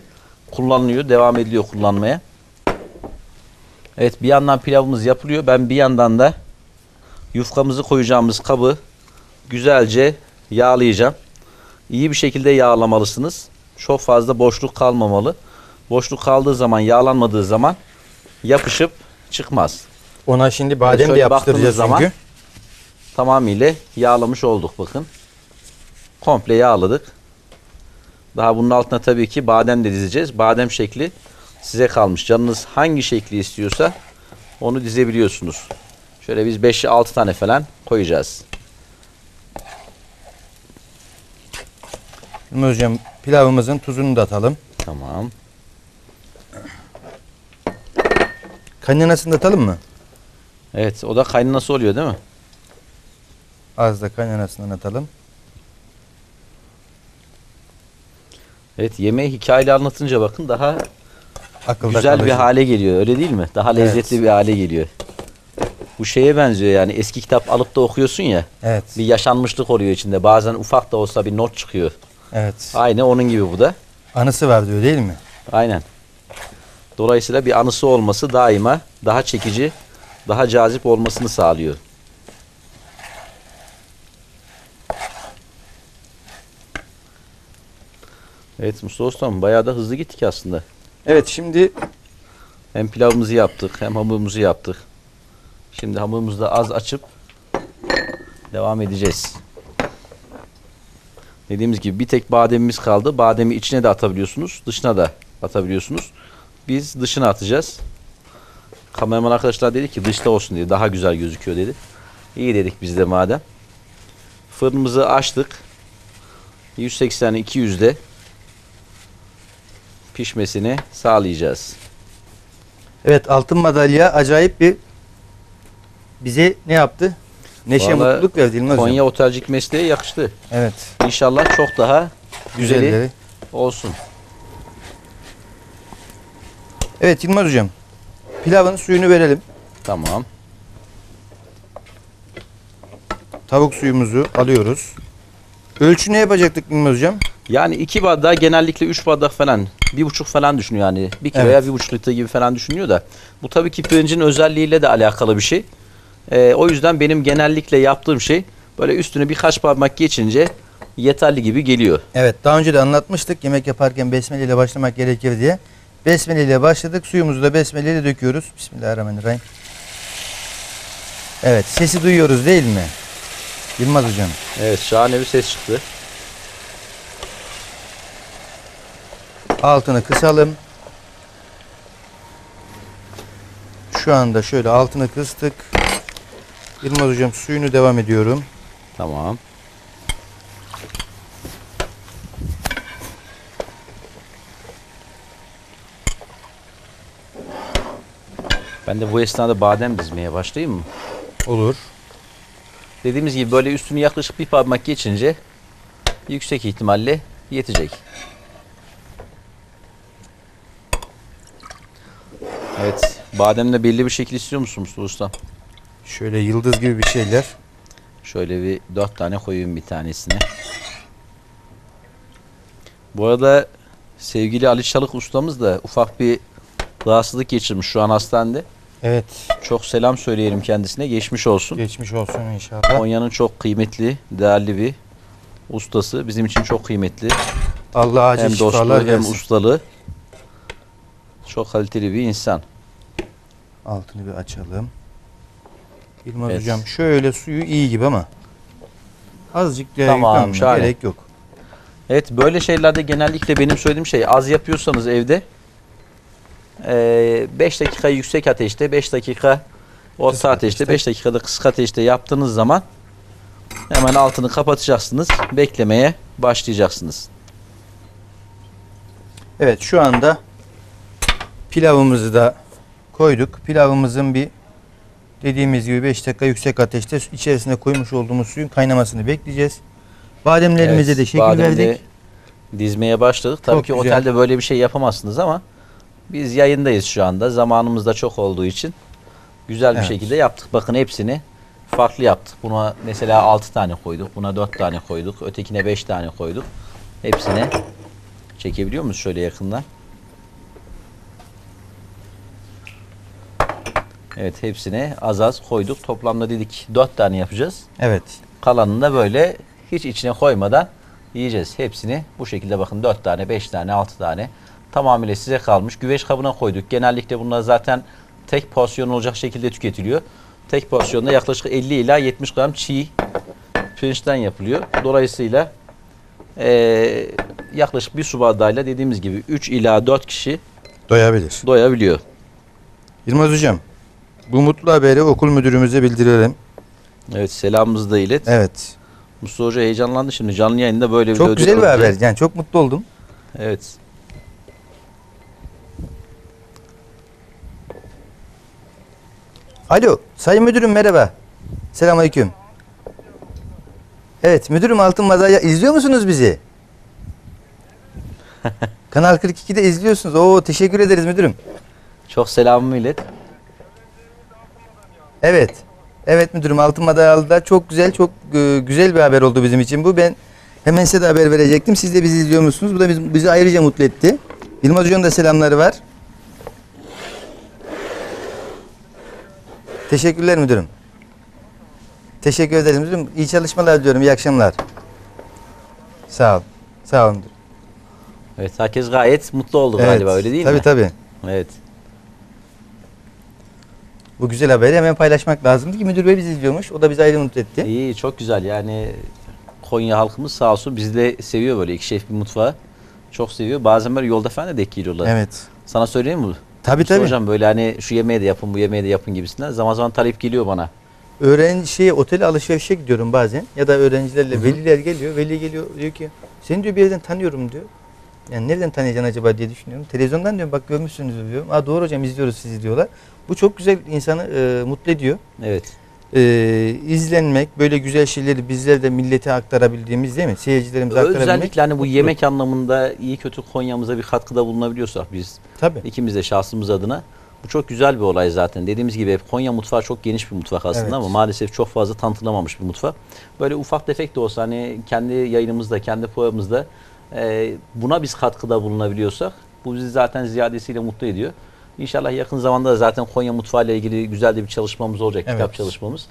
kullanılıyor. Devam ediliyor kullanmaya. Evet bir yandan pilavımız yapılıyor. Ben bir yandan da yufkamızı koyacağımız kabı güzelce yağlayacağım. İyi bir şekilde yağlamalısınız. Çok fazla boşluk kalmamalı. Boşluk kaldığı zaman, yağlanmadığı zaman yapışıp çıkmaz. Ona şimdi badem de yapıştıracağız baktığımız zaman- çünkü. Tamamıyla yağlamış olduk bakın. Komple yağladık. Daha bunun altına tabii ki badem de dizeceğiz. Badem şekli size kalmış. Canınız hangi şekli istiyorsa onu dizebiliyorsunuz. Şöyle biz 5-6 tane falan koyacağız. Yılmaz hocam pilavımızın tuzunu da atalım. Tamam. Kaynanasını da atalım mı? Evet o da kaynanası oluyor değil mi? Az da kaynanasından atalım. Evet yemeği hikayeli anlatınca bakın daha Akılda güzel bir kalıcı. hale geliyor öyle değil mi? Daha lezzetli Evet. bir hale geliyor. Bu şeye benziyor yani eski kitap alıp da okuyorsun ya. Evet. Bir yaşanmışlık oluyor içinde. Bazen ufak da olsa bir not çıkıyor. Evet. Aynı onun gibi bu da. Anısı var diyor değil mi? Aynen. Dolayısıyla bir anısı olması daima daha çekici, daha cazip olmasını sağlıyor. Evet Mustafa Ustam bayağı da hızlı gittik aslında. Evet şimdi Hem pilavımızı yaptık hem hamurumuzu yaptık. Şimdi hamurumuzu da az açıp devam edeceğiz. Dediğimiz gibi bir tek bademimiz kaldı. Bademi içine de atabiliyorsunuz, dışına da atabiliyorsunuz. Biz dışına atacağız. Kameraman arkadaşlar dedi ki dışta olsun dedi. Daha güzel gözüküyor dedi. İyi dedik biz de madem. Fırınımızı açtık. 180-200'de pişmesini sağlayacağız. evet altın madalya acayip bir bize ne yaptı? Neşe Vallahi mutluluk verdi Yılmaz Konya hocam. otelcik mesleğe yakıştı. Evet. İnşallah çok daha güzeli Güzelleri. olsun. Evet Yılmaz hocam. Pilavın suyunu verelim. Tamam. Tavuk suyumuzu alıyoruz. Ölçü ne yapacaktık Yılmaz hocam? Yani iki bardağı genellikle üç bardak falan, bir buçuk falan düşünüyor yani. Bir kilo Evet. veya bir buçuk litre gibi falan düşünüyor da. Bu tabii ki pirincin özelliğiyle de alakalı bir şey. Ee, o yüzden benim genellikle yaptığım şey böyle üstüne birkaç parmak geçince yeterli gibi geliyor. Evet daha önce de anlatmıştık yemek yaparken besmele ile başlamak gerekir diye. Besmele ile başladık. Suyumuzu da besmele ile döküyoruz. Bismillahirrahmanirrahim. Evet sesi duyuyoruz değil mi? Yılmaz hocam. Evet şahane bir ses çıktı. Altını kısalım. Şu anda şöyle altını kıstık. Yılmaz hocam suyunu devam ediyorum. Tamam. Ben de bu esnada badem dizmeye başlayayım mı? Olur. Dediğimiz gibi böyle üstünü yaklaşık bir parmak geçince yüksek ihtimalle yetecek. Evet. Bademle belli bir şekil istiyor musun Mustafa Usta? Şöyle yıldız gibi bir şeyler. Şöyle bir dört tane koyayım bir tanesine. Bu arada sevgili Ali Çalık ustamız da ufak bir rahatsızlık geçirmiş şu an hastanede. Evet. Çok selam söyleyelim kendisine. Geçmiş olsun. Geçmiş olsun inşallah. Konya'nın çok kıymetli, değerli bir ustası. Bizim için çok kıymetli. Allah acil hem dostluğu hem ustalığı. Çok kaliteli bir insan. Altını bir açalım. Yılmaz Evet. hocam şöyle suyu iyi gibi ama azıcık Tamam, gerek yok. Evet böyle şeylerde genellikle benim söylediğim şey az yapıyorsanız evde 5 dakika yüksek ateşte 5 dakika orta ateşte. 5 dakikada kısık ateşte yaptığınız zaman hemen altını kapatacaksınız. Beklemeye başlayacaksınız. Evet şu anda pilavımızı da koyduk. Pilavımızın bir dediğimiz gibi 5 dakika yüksek ateşte içerisine koymuş olduğumuz suyun kaynamasını bekleyeceğiz. Bademlerimize Evet, de şekil bademi de verdik. Dizmeye başladık. Tabii Çok ki güzel. otelde böyle bir şey yapamazsınız ama biz yayındayız şu anda. Zamanımız da çok olduğu için güzel bir Evet. şekilde yaptık. Bakın hepsini farklı yaptık. Buna mesela 6 tane koyduk. Buna 4 tane koyduk. Ötekine 5 tane koyduk. Hepsine çekebiliyor muyuz şöyle yakından? Evet hepsine az az koyduk. Toplamda dedik 4 tane yapacağız. Evet. Kalanını da böyle hiç içine koymadan yiyeceğiz. Hepsini bu şekilde bakın 4 tane, 5 tane, 6 tane tamamıyla size kalmış. Güveç kabına koyduk. Genellikle bunlar zaten tek porsiyon olacak şekilde tüketiliyor. Tek porsiyonda yaklaşık 50 ila 70 gram çiğ pirinçten yapılıyor. Dolayısıyla eee, yaklaşık bir su bardağıyla dediğimiz gibi 3 ila 4 kişi Doyabilir. doyabiliyor. Yılmaz hocam bu mutlu haberi okul müdürümüze bildirelim. Evet selamımızı da ilet. Evet. Mustafa Hoca heyecanlandı şimdi canlı yayında böyle bir Çok güzel bir haber. Yani çok mutlu oldum. Evet. Alo, sayın müdürüm merhaba. Selamünaleyküm. Evet, müdürüm Altın Madalya izliyor musunuz bizi? Kanal 42'de izliyorsunuz. Oo, teşekkür ederiz müdürüm. Çok selamımı ilet. Evet. Evet müdürüm Altın Madalyalı'da çok güzel, çok e, güzel bir haber oldu bizim için bu. Ben hemen size de haber verecektim. Siz de bizi izliyor musunuz? Bu da biz- bizi ayrıca mutlu etti. Yılmaz Hoca'nın da selamları var. Teşekkürler müdürüm. Teşekkür ederiz müdürüm. İyi çalışmalar diliyorum. İyi akşamlar. Sağ ol. Sağ olun müdürüm. Evet herkes gayet mutlu oldu Evet, galiba öyle değil tabii, mi? Tabii Evet. Bu güzel haberi hemen paylaşmak lazımdı ki müdür bey bizi izliyormuş. O da bizi ayrı mutlu etti. İyi çok güzel yani Konya halkımız sağ olsun bizi de seviyor böyle iki şef bir mutfağı. Çok seviyor. Bazen böyle yolda falan da denk geliyorlar. Evet. Sana söyleyeyim mi? Tabii Mustafa tabii. Hocam böyle hani şu yemeği de yapın bu yemeği de yapın gibisinden zaman zaman talep geliyor bana. Öğrenci şeye otele alışverişe gidiyorum bazen ya da öğrencilerle Hı hı. veliler geliyor. Veli geliyor diyor ki seni diyor bir yerden tanıyorum diyor. Yani nereden tanıyacaksın acaba diye düşünüyorum. Televizyondan diyorum bak görmüşsünüz diyorum. Aa doğru hocam izliyoruz sizi diyorlar. Bu çok güzel insanı e, mutlu ediyor. Evet. E, izlenmek böyle güzel şeyleri bizler de millete aktarabildiğimiz değil mi? Seyircilerimize aktarabilmek. Özellikle hani bu mutlu. yemek anlamında iyi kötü Konya'mıza bir katkıda bulunabiliyorsak biz Tabii. ikimiz de şahsımız adına bu çok güzel bir olay zaten. Dediğimiz gibi hep Konya mutfağı çok geniş bir mutfak aslında Evet. ama maalesef çok fazla tanıtılamamış bir mutfak. Böyle ufak tefek de olsa hani kendi yayınımızda, kendi programımızda e, buna biz katkıda bulunabiliyorsak bu bizi zaten ziyadesiyle mutlu ediyor. İnşallah yakın zamanda da zaten Konya mutfağı ile ilgili güzel de bir çalışmamız olacak, Evet. kitap çalışmamız.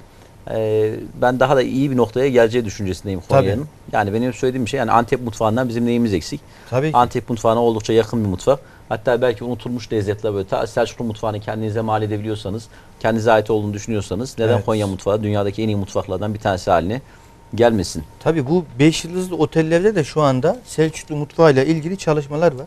E, ben daha da iyi bir noktaya geleceği düşüncesindeyim. Konya'nın. Yani benim söylediğim şey yani Antep mutfağından bizim neyimiz eksik? Tabii ki. Antep mutfağına oldukça yakın bir mutfak. Hatta belki unutulmuş lezzetler böyle ta Selçuklu mutfağını kendinize mal edebiliyorsanız, kendinize ait olduğunu düşünüyorsanız neden Evet. Konya mutfağı dünyadaki en iyi mutfaklardan bir tanesi haline gelmesin? Tabii bu 5 yıldızlı otellerde de şu anda Selçuklu mutfağıyla ilgili çalışmalar var.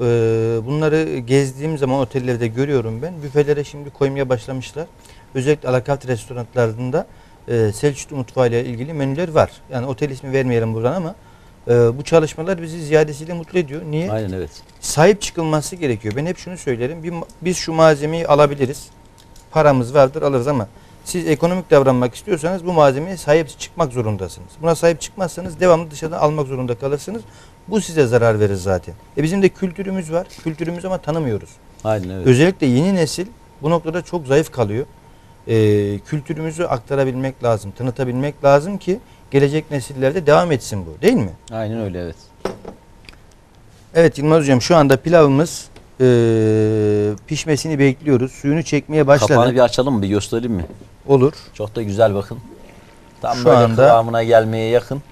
Ee, bunları gezdiğim zaman otellerde görüyorum ben. Büfelere şimdi koymaya başlamışlar. Özellikle alakart restoranlarında e, Selçuklu mutfağıyla ilgili menüler var. Yani otel ismi vermeyelim buradan ama e, bu çalışmalar bizi ziyadesiyle mutlu ediyor. Niye? Aynen evet. Sahip çıkılması gerekiyor. Ben hep şunu söylerim. Bir, biz şu malzemeyi alabiliriz. Paramız vardır alırız ama Siz ekonomik davranmak istiyorsanız bu malzemeye sahip çıkmak zorundasınız. Buna sahip çıkmazsanız devamlı dışarıdan almak zorunda kalırsınız. Bu size zarar verir zaten. E bizim de kültürümüz var. Kültürümüz ama tanımıyoruz. Aynen evet. Özellikle yeni nesil bu noktada çok zayıf kalıyor. Ee, kültürümüzü aktarabilmek lazım, tanıtabilmek lazım ki gelecek nesillerde devam etsin bu. Değil mi? Aynen öyle evet. Evet Yılmaz Hocam şu anda pilavımız ee, pişmesini bekliyoruz. Suyunu çekmeye başladı. Kapağını bir açalım mı? Bir göstereyim mi? Olur. Çok da güzel bakın. Tam Şu böyle anda- kıvamına gelmeye yakın.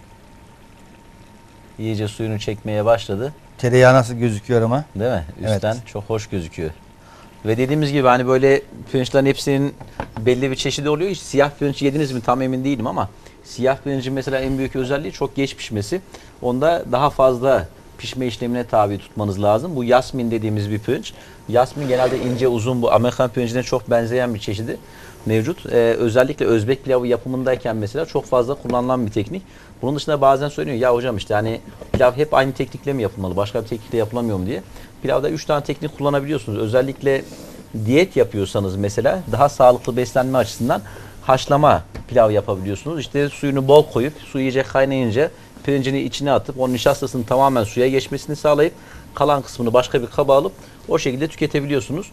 İyice suyunu çekmeye başladı. Tereyağı nasıl gözüküyor ama? Değil mi? Evet. Üstten çok hoş gözüküyor. Ve dediğimiz gibi hani böyle pirinçlerin hepsinin belli bir çeşidi oluyor. Hiç siyah pirinç yediniz mi tam emin değilim ama siyah pirincin mesela en büyük özelliği çok geç pişmesi. Onda daha fazla pişme işlemine tabi tutmanız lazım. Bu yasmin dediğimiz bir pirinç. Yasmin genelde ince uzun bu Amerikan pirincine çok benzeyen bir çeşidi mevcut. Ee, özellikle Özbek pilavı yapımındayken mesela çok fazla kullanılan bir teknik. Bunun dışında bazen söyleniyor ya hocam işte hani pilav hep aynı teknikle mi yapılmalı? Başka bir teknikle yapılamıyor mu diye. Pilavda 3 tane teknik kullanabiliyorsunuz. Özellikle diyet yapıyorsanız mesela daha sağlıklı beslenme açısından haşlama pilav yapabiliyorsunuz. İşte suyunu bol koyup su iyice kaynayınca pirincini içine atıp onun nişastasının tamamen suya geçmesini sağlayıp kalan kısmını başka bir kaba alıp o şekilde tüketebiliyorsunuz.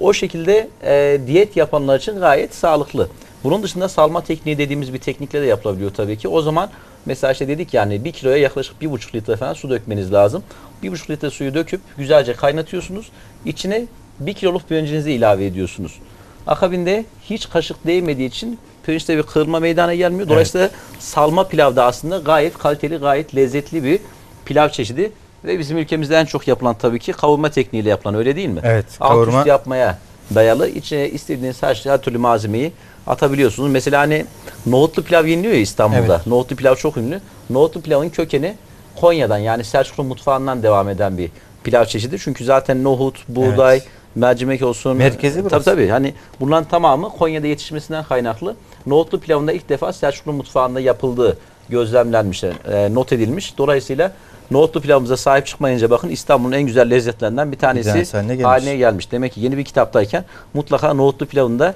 O şekilde e, diyet yapanlar için gayet sağlıklı. Bunun dışında salma tekniği dediğimiz bir teknikle de yapılabiliyor tabii ki. O zaman mesela işte dedik yani bir kiloya yaklaşık bir buçuk litre falan su dökmeniz lazım. Bir buçuk litre suyu döküp güzelce kaynatıyorsunuz. İçine bir kiloluk pirincinizi ilave ediyorsunuz. Akabinde hiç kaşık değmediği için pirinçte bir kırma meydana gelmiyor. Dolayısıyla salma pilav da aslında gayet kaliteli, gayet lezzetli bir pilav çeşidi. Ve bizim ülkemizde en çok yapılan tabii ki kavurma tekniğiyle yapılan öyle değil mi? Evet, Alt kavurma- üst yapmaya dayalı. İçine istediğiniz her, şey, her türlü malzemeyi atabiliyorsunuz. Mesela hani nohutlu pilav yeniliyor ya İstanbul'da. Evet. Nohutlu pilav çok ünlü. Nohutlu pilavın kökeni Konya'dan yani Selçuklu mutfağından devam eden bir pilav çeşidi. Çünkü zaten nohut, buğday, Evet. mercimek olsun. Merkezi Tabii burası. tabii. Hani bunların tamamı Konya'da yetişmesinden kaynaklı. Nohutlu pilavın da ilk defa Selçuklu mutfağında yapıldığı gözlemlenmiş, e, not edilmiş. Dolayısıyla nohutlu pilavımıza sahip çıkmayınca bakın İstanbul'un en güzel lezzetlerinden bir tanesi tanesi haline gelmiş. haline gelmiş. Demek ki yeni bir kitaptayken mutlaka nohutlu pilavın da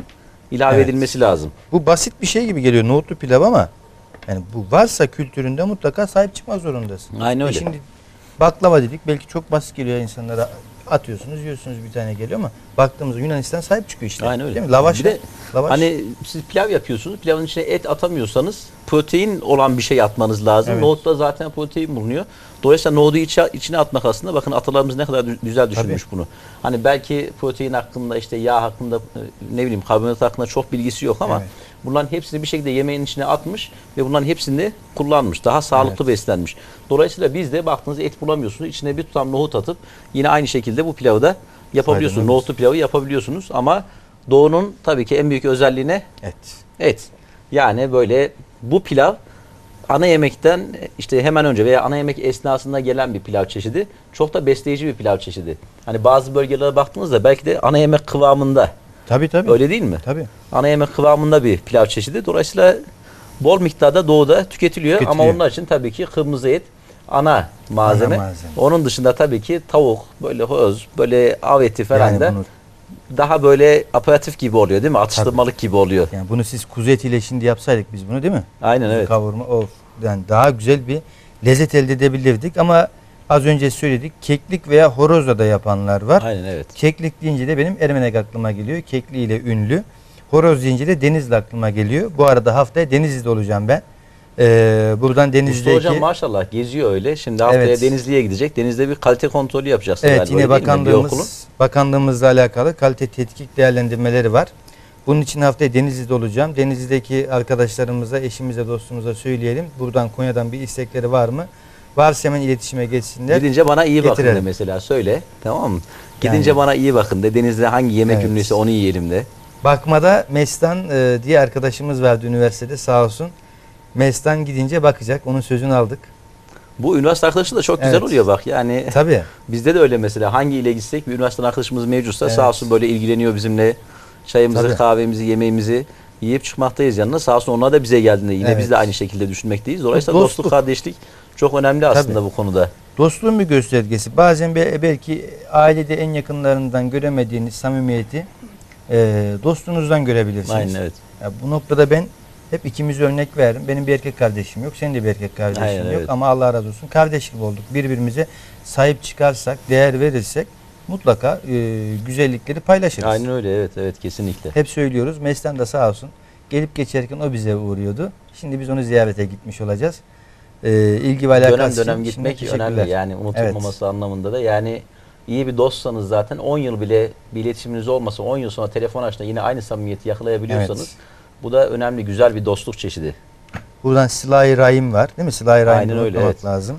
ilave Evet. edilmesi lazım. Bu basit bir şey gibi geliyor nohutlu pilav ama yani bu varsa kültüründe mutlaka sahip çıkmak zorundasın. Aynen E öyle. Şimdi baklava dedik belki çok basit geliyor insanlara atıyorsunuz yiyorsunuz bir tane geliyor ama baktığımızda Yunanistan sahip çıkıyor işte. Aynen öyle. Değil mi? Lavaş. Bir de lavaş. Hani siz pilav yapıyorsunuz. Pilavın içine et atamıyorsanız protein olan bir şey atmanız lazım. Evet. Nohutta zaten protein bulunuyor. Dolayısıyla nohudu içe, içine atmak aslında bakın atalarımız ne kadar güzel düşünmüş bunu. Hani belki protein hakkında işte yağ hakkında e, ne bileyim karbonhidrat hakkında çok bilgisi yok ama Evet. Bunların hepsini bir şekilde yemeğin içine atmış ve bunların hepsini kullanmış. Daha sağlıklı beslenmiş. Dolayısıyla biz de baktığınızda et bulamıyorsunuz. İçine bir tutam nohut atıp yine aynı şekilde bu pilavı da yapabiliyorsunuz. Faydalanırız. Nohutlu pilavı yapabiliyorsunuz ama Doğu'nun tabii ki en büyük özelliğine et. et. Yani böyle bu pilav ana yemekten işte hemen önce veya ana yemek esnasında gelen bir pilav çeşidi. Çok da besleyici bir pilav çeşidi. Hani bazı bölgelere baktığınızda belki de ana yemek kıvamında. Tabii tabii. Öyle değil mi? Tabii. Ana yemek kıvamında bir pilav çeşidi. Dolayısıyla bol miktarda doğuda tüketiliyor. Ama Tüketiliyor. onlar için tabii ki kırmızı et ana malzeme. Ana malzeme. Onun dışında tabii ki tavuk, böyle horoz, böyle av eti falan Yani da bunu, daha böyle aperatif gibi oluyor değil mi? Atıştırmalık gibi oluyor. yani bunu siz kuzu etiyle şimdi yapsaydık biz bunu değil mi? Aynen evet. Kavurma of. Yani daha güzel bir lezzet elde edebilirdik ama az önce söyledik keklik veya horozla da yapanlar var. Aynen evet. Keklik deyince de benim Ermenek aklıma geliyor. Kekli ile ünlü. Horoz deyince de Denizli aklıma geliyor. Bu arada haftaya Denizli'de olacağım ben. Ee, buradan Usta Denizli'deki... hocam maşallah geziyor öyle. Şimdi haftaya Evet. Denizli'ye gidecek. Deniz'de bir kalite kontrolü yapacağız. Evet galiba, yine bakanlığımız, bakanlığımızla alakalı kalite tetkik değerlendirmeleri var. Bunun için haftaya Denizli'de olacağım. Denizli'deki arkadaşlarımıza, eşimize, dostumuza söyleyelim. Buradan Konya'dan bir istekleri var mı? Varsa hemen iletişime geçsinler. Gidince bana iyi bakın de Getirelim. mesela söyle. Tamam mı? Gidince bana iyi bakın de. Deniz'de hangi yemek Evet. ünlüyse onu yiyelim de. Bakmada Mestan e, diye arkadaşımız vardı üniversitede sağ olsun. Mestan gidince bakacak. Onun sözünü aldık. Bu üniversite arkadaşı da çok güzel Evet. oluyor bak. Yani Tabii. bizde de öyle mesela. Hangi ile gitsek bir üniversiteden arkadaşımız mevcutsa Evet. sağ olsun böyle ilgileniyor bizimle. Çayımızı, Tabii. kahvemizi, yemeğimizi yiyip çıkmaktayız yanına. Sağ olsun onlar da bize geldiğinde yine Evet. biz de aynı şekilde düşünmekteyiz. Dolayısıyla Dostluk. dostluk, kardeşlik çok önemli aslında bu konuda. Dostluğun bir göstergesi. Bazen be- belki ailede en yakınlarından göremediğiniz samimiyeti e, dostunuzdan görebilirsiniz. Aynen evet. Ya bu noktada ben hep ikimize örnek veririm. Benim bir erkek kardeşim yok, senin de bir erkek kardeşin Aynen, yok. evet. Ama Allah razı olsun kardeş gibi olduk. Birbirimize sahip çıkarsak, değer verirsek mutlaka e, güzellikleri paylaşırız. Aynen öyle evet evet kesinlikle. Hep söylüyoruz. Meslen de sağ olsun. Gelip geçerken o bize uğruyordu. Şimdi biz onu ziyarete gitmiş olacağız. E, ilgi ve alakası Dönem dönem gitmek önemli yani unutulmaması anlamında da yani iyi bir dostsanız zaten 10 yıl bile bir iletişiminiz olmasa 10 yıl sonra telefon açtığında yine aynı samimiyeti yakalayabiliyorsanız Evet. bu da önemli güzel bir dostluk çeşidi. Buradan Sıla-i Rahim var. Değil mi? Sıla-i Rahim Aynen öyle, evet. lazım.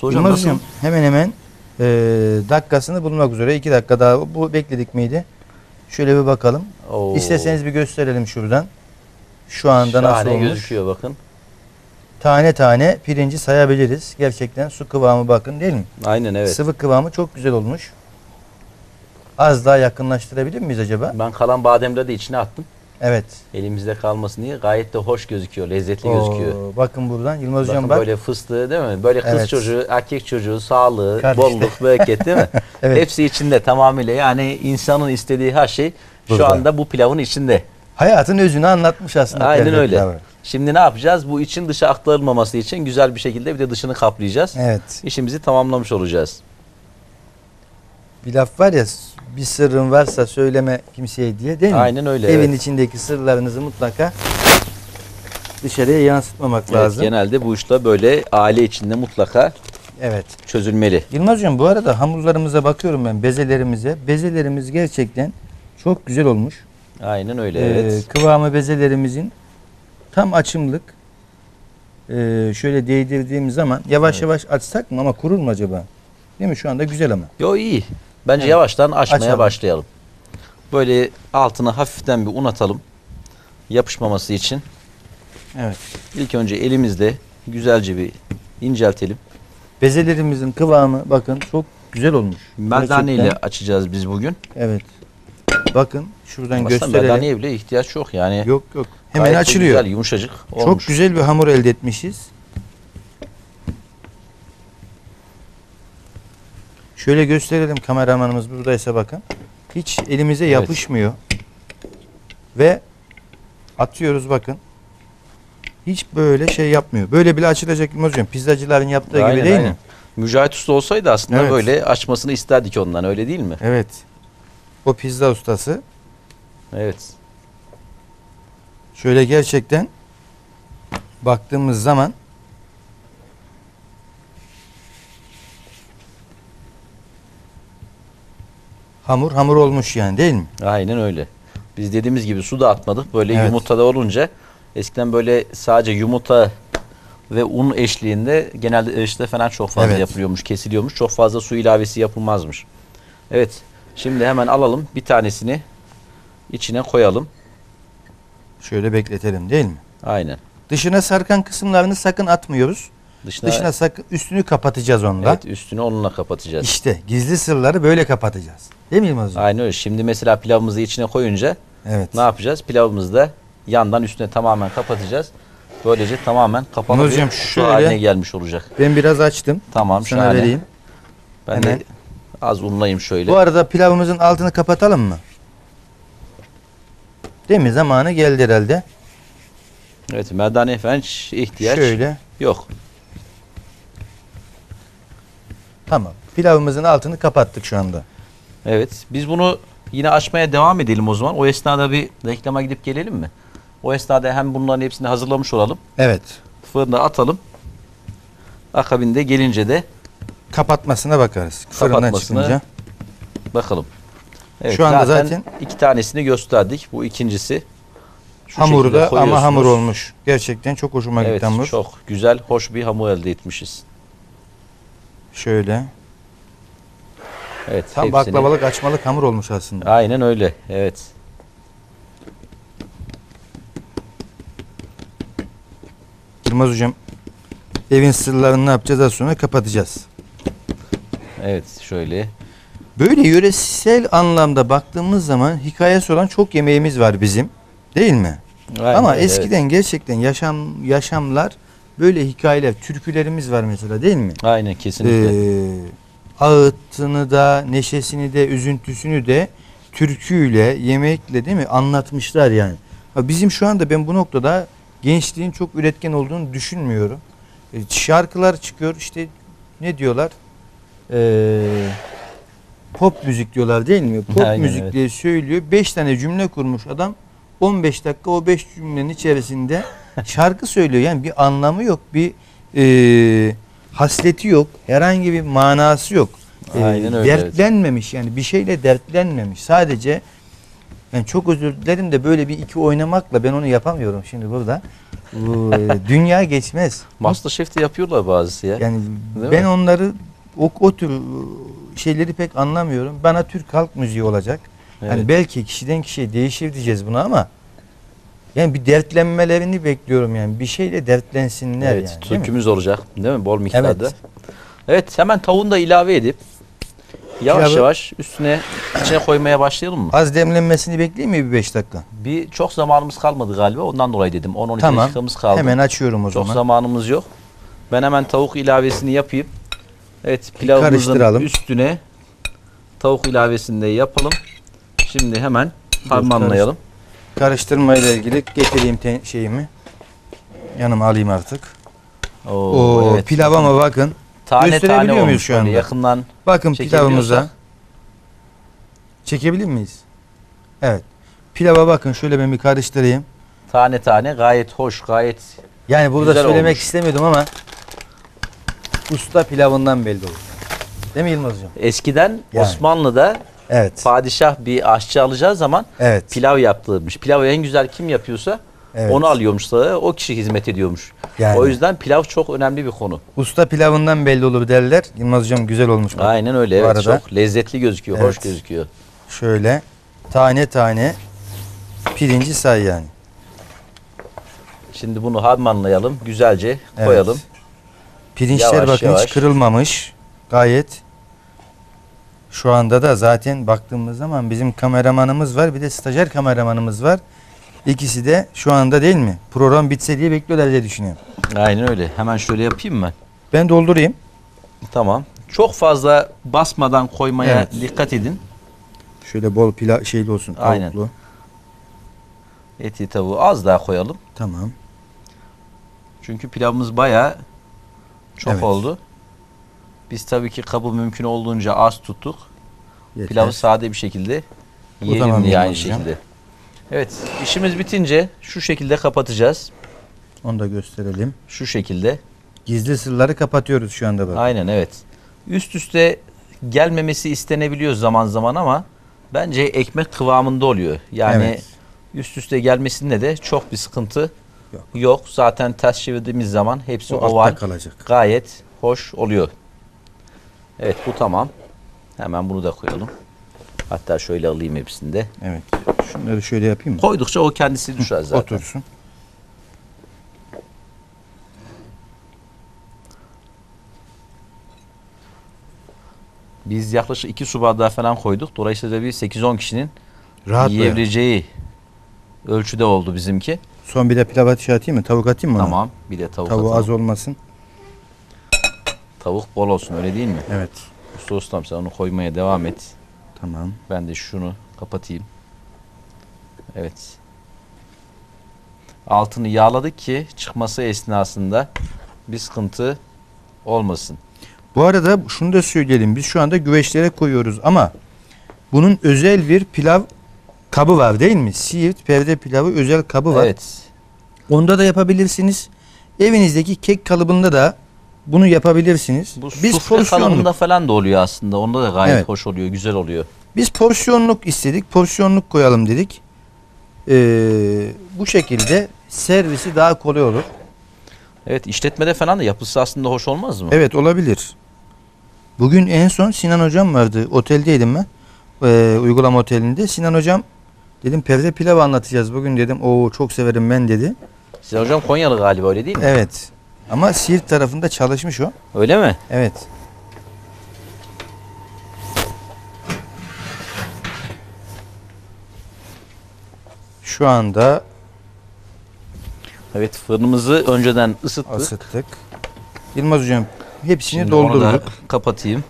Hocam nasıl? Hemen hemen e, dakikasını bulmak üzere. iki dakika daha. Bu bekledik miydi? Şöyle bir bakalım. Oo, İsterseniz bir gösterelim şuradan. Şu anda nasıl şahane olmuş? gözüküyor bakın. Tane tane pirinci sayabiliriz. Gerçekten su kıvamı bakın değil mi? Aynen evet. Sıvı kıvamı çok güzel olmuş. Az daha yakınlaştırabilir miyiz acaba? Ben kalan bademleri de içine attım. Evet. Elimizde kalmasın diye gayet de hoş gözüküyor, lezzetli Oo, gözüküyor. bakın buradan Yılmaz Bakın Hocam bak. böyle fıstığı değil mi? Böyle kız Evet. çocuğu, erkek çocuğu, sağlığı, Kardeşler. bolluk, bereket değil mi? Evet. Hepsi içinde tamamıyla. Yani insanın istediği her şey şu Burada. anda bu pilavın içinde. Hayatın özünü anlatmış aslında. Aynen öyle. pilavı. Şimdi ne yapacağız? Bu için dışa aktarılmaması için güzel bir şekilde bir de dışını kaplayacağız. Evet. İşimizi tamamlamış olacağız. Bir laf var ya bir sırrın varsa söyleme kimseye diye değil mi? Aynen öyle, Evin evet. içindeki sırlarınızı mutlaka dışarıya yansıtmamak Evet, lazım. genelde bu işler böyle aile içinde mutlaka Evet. çözülmeli. Yılmaz Hocam bu arada hamurlarımıza bakıyorum ben bezelerimize. Bezelerimiz gerçekten çok güzel olmuş. Aynen öyle Ee, evet. kıvamı bezelerimizin tam açımlık. Ee, şöyle değdirdiğimiz zaman yavaş Evet. yavaş açsak mı ama kurur mu acaba? Değil mi? Şu anda güzel ama. Yo iyi. Bence Evet. yavaştan açmaya Açalım. başlayalım. Böyle altını hafiften bir un atalım. Yapışmaması için. Evet. İlk önce elimizle güzelce bir inceltelim. Bezelerimizin kıvamı bakın çok güzel olmuş. Merdane ile açacağız biz bugün. Evet. Bakın şuradan Aslında gösterelim. merdaneye bile ihtiyaç yok yani. Yok yok. Hemen Gayet açılıyor. Güzel, yumuşacık Çok olmuş. güzel bir hamur elde etmişiz. Şöyle gösterelim kameramanımız buradaysa bakın. Hiç elimize Evet. yapışmıyor. Ve atıyoruz bakın. Hiç böyle şey yapmıyor. Böyle bile açılacak Yılmaz hocam. Pizzacıların yaptığı Aynen, gibi değil aynen. mi? Mücahit Usta olsaydı aslında Evet. böyle açmasını isterdik ondan öyle değil mi? Evet. O pizza ustası Evet. şöyle gerçekten baktığımız zaman hamur hamur olmuş yani değil mi? Aynen öyle. Biz dediğimiz gibi su da atmadık. Böyle Evet. yumurtada olunca eskiden böyle sadece yumurta ve un eşliğinde genelde erişte falan çok fazla Evet. yapılıyormuş, kesiliyormuş. Çok fazla su ilavesi yapılmazmış. Evet. Şimdi hemen alalım bir tanesini içine koyalım. Şöyle bekletelim değil mi? Aynen. Dışına sarkan kısımlarını sakın atmıyoruz. Dışına, Dışına sakın üstünü kapatacağız onunla. evet, üstünü onunla kapatacağız. İşte gizli sırları böyle kapatacağız. Değil mi Yılmaz hocam? Aynen öyle. Şimdi mesela pilavımızı içine koyunca Evet. ne yapacağız? Pilavımızı da yandan üstüne tamamen kapatacağız. Böylece tamamen kapalı Hocam bir su şöyle- haline gelmiş olacak. Ben biraz açtım. Tamam Sana şahane. vereyim. Ben Hemen. de az unlayayım şöyle. Bu arada pilavımızın altını kapatalım mı? Değil mi? Zamanı geldi herhalde. Evet merdane hiç ihtiyaç Şöyle. yok. Tamam. Pilavımızın altını kapattık şu anda. Evet biz bunu yine açmaya devam edelim o zaman. O esnada bir reklama gidip gelelim mi? O esnada hem bunların hepsini hazırlamış olalım. Evet. Fırına atalım. Akabinde gelince de Kapatmasına bakarız. Fırından çıkınca. bakalım. Evet, Şu anda zaten- iki tanesini gösterdik. Bu ikincisi. Şu Hamuru da ama hamur olmuş. Gerçekten çok hoşuma Evet gitti hamur. çok güzel, hoş bir hamur elde etmişiz. Şöyle. Evet, Tam hepsini- baklavalık açmalık hamur olmuş aslında. Aynen öyle. Evet. Yılmaz hocam evin sırlarını ne yapacağız az sonra kapatacağız. Evet, şöyle. Böyle yöresel anlamda baktığımız zaman hikayesi olan çok yemeğimiz var bizim. Değil mi? Aynen Ama eskiden gerçekten yaşam yaşamlar böyle hikayeler, türkülerimiz var mesela değil mi? Aynen kesinlikle. Ee, ağıtını da, neşesini de, üzüntüsünü de türküyle, yemekle değil mi anlatmışlar yani. Bizim şu anda ben bu noktada gençliğin çok üretken olduğunu düşünmüyorum. E, şarkılar çıkıyor işte ne diyorlar? Ee, pop müzik diyorlar değil mi? Pop Aynen, müzik evet. diye söylüyor. 5 tane cümle kurmuş adam. 15 dakika o 5 cümlenin içerisinde şarkı söylüyor. Yani bir anlamı yok. Bir e, hasleti yok. Herhangi bir manası yok. E, Aynen öyle. Dertlenmemiş yani bir şeyle dertlenmemiş. Sadece ben çok özür dilerim de böyle bir iki oynamakla ben onu yapamıyorum şimdi burada. Bu, e, dünya geçmez. Masterchef'te yapıyorlar bazısı ya. Yani Değil ben mi? onları o, o tür şeyleri pek anlamıyorum. Bana Türk halk müziği olacak. Evet. Hani belki kişiden kişiye değişir diyeceğiz bunu ama yani bir dertlenmelerini bekliyorum yani. Bir şeyle dertlensinler evet, yani. değil türkümüz olacak değil mi? Bol miktarda. Evet. Evet. hemen tavuğunu da ilave edip yavaş Pilavı- yavaş üstüne içine koymaya başlayalım mı? Az demlenmesini bekleyeyim mi bir 5 dakika? Bir çok zamanımız kalmadı galiba. Ondan dolayı dedim. 10-12 Tamam. dakikamız kaldı. Hemen açıyorum o çok zaman. zamanımız yok. Ben hemen tavuk ilavesini yapayım. Evet, pilavımızın üstüne tavuk ilavesini de yapalım. Şimdi hemen harmanlayalım. Karıştırmayla ilgili getireyim şeyimi. Yanıma alayım artık. Oo, Oo, evet. pilav ama bakın. tane gösterebiliyor tane muyuz şu anda? yakından. Bakın pilavımıza. Çekebilir miyiz? Evet. Pilava bakın şöyle ben bir karıştırayım. Tane tane gayet hoş, gayet Yani burada Güzel söylemek olmuş. istemiyordum ama usta pilavından belli olur. Değil mi Yılmaz hocam? eskiden Yani. Osmanlı'da Evet. padişah bir aşçı alacağı zaman Evet. pilav yaptırmış. Pilavı en güzel kim yapıyorsa Evet. onu alıyormuş sahaya, o kişi hizmet ediyormuş. Yani. O yüzden pilav çok önemli bir konu. Usta pilavından belli olur derler. Yılmaz hocam güzel olmuş. bak. Aynen öyle. Bu Evet, arada- çok lezzetli gözüküyor, hoş Evet. gözüküyor. Şöyle tane tane pirinci say yani. Şimdi bunu harmanlayalım, güzelce Evet. koyalım. Pirinçler Yavaş bakın yavaş. hiç kırılmamış. Gayet şu anda da zaten baktığımız zaman bizim kameramanımız var. Bir de stajyer kameramanımız var. İkisi de şu anda değil mi? Program bitse diye bekliyorlar diye düşünüyorum. Aynen öyle. Hemen şöyle yapayım mı? Ben doldurayım. Tamam. Çok fazla basmadan koymaya Evet. dikkat edin. Şöyle bol pilav şeyli olsun. Aynen. Tavuklu. Eti tavuğu az daha koyalım. Tamam. Çünkü pilavımız bayağı çok Evet. oldu. Biz tabii ki kabı mümkün olduğunca az tuttuk. Yeter. Pilavı sade bir şekilde yiyelim tamam diye aynı hocam. şekilde. Evet, işimiz bitince şu şekilde kapatacağız. Onu da gösterelim. Şu şekilde. Gizli sırları kapatıyoruz şu anda bak. Aynen evet. Üst üste gelmemesi istenebiliyor zaman zaman ama bence ekmek kıvamında oluyor. Yani Evet. üst üste gelmesinde de çok bir sıkıntı Yok. yok. Zaten ters çevirdiğimiz zaman hepsi O oval kalacak. gayet hoş oluyor. Evet bu tamam. Hemen bunu da koyalım. Hatta şöyle alayım hepsini de. Evet. Şunları şöyle yapayım mı? Koydukça o kendisi düşer zaten. Otursun. Biz yaklaşık 2 su bardağı falan koyduk. Dolayısıyla bir 8-10 kişinin Rahat yiyebileceği ölçüde oldu bizimki. Son bir de pilav atışı atayım mı? Tavuk atayım mı? ona? Tamam. Bir de tavuk Tavuğu atalım. az olmasın. Tavuk bol olsun öyle değil mi? Evet. Usta ustam sen onu koymaya devam et. Tamam. Ben de şunu kapatayım. Evet. Altını yağladık ki çıkması esnasında bir sıkıntı olmasın. Bu arada şunu da söyleyelim. Biz şu anda güveçlere koyuyoruz ama bunun özel bir pilav kabı var değil mi? Siirt perde pilavı özel kabı var. Evet. Onda da yapabilirsiniz. Evinizdeki kek kalıbında da bunu yapabilirsiniz. Bu biz sufle porsiyonluk, falan da oluyor aslında. Onda da gayet Evet. hoş oluyor, güzel oluyor. biz porsiyonluk istedik. Porsiyonluk koyalım dedik. Ee, bu şekilde servisi daha kolay olur. Evet, işletmede falan da yapısı aslında hoş olmaz mı? Evet olabilir. Bugün en son Sinan hocam vardı. Oteldeydim ben. Ee, uygulama otelinde. Sinan hocam dedim perde pilav anlatacağız bugün dedim. Oo çok severim ben dedi. Sinan hocam Konyalı galiba öyle değil mi? Evet. Ama Siirt tarafında çalışmış o. Öyle mi? Evet. Şu anda Evet, fırınımızı önceden ısıttık. ısıttık. Yılmaz hocam hepsini Şimdi onu da doldurduk. kapatayım.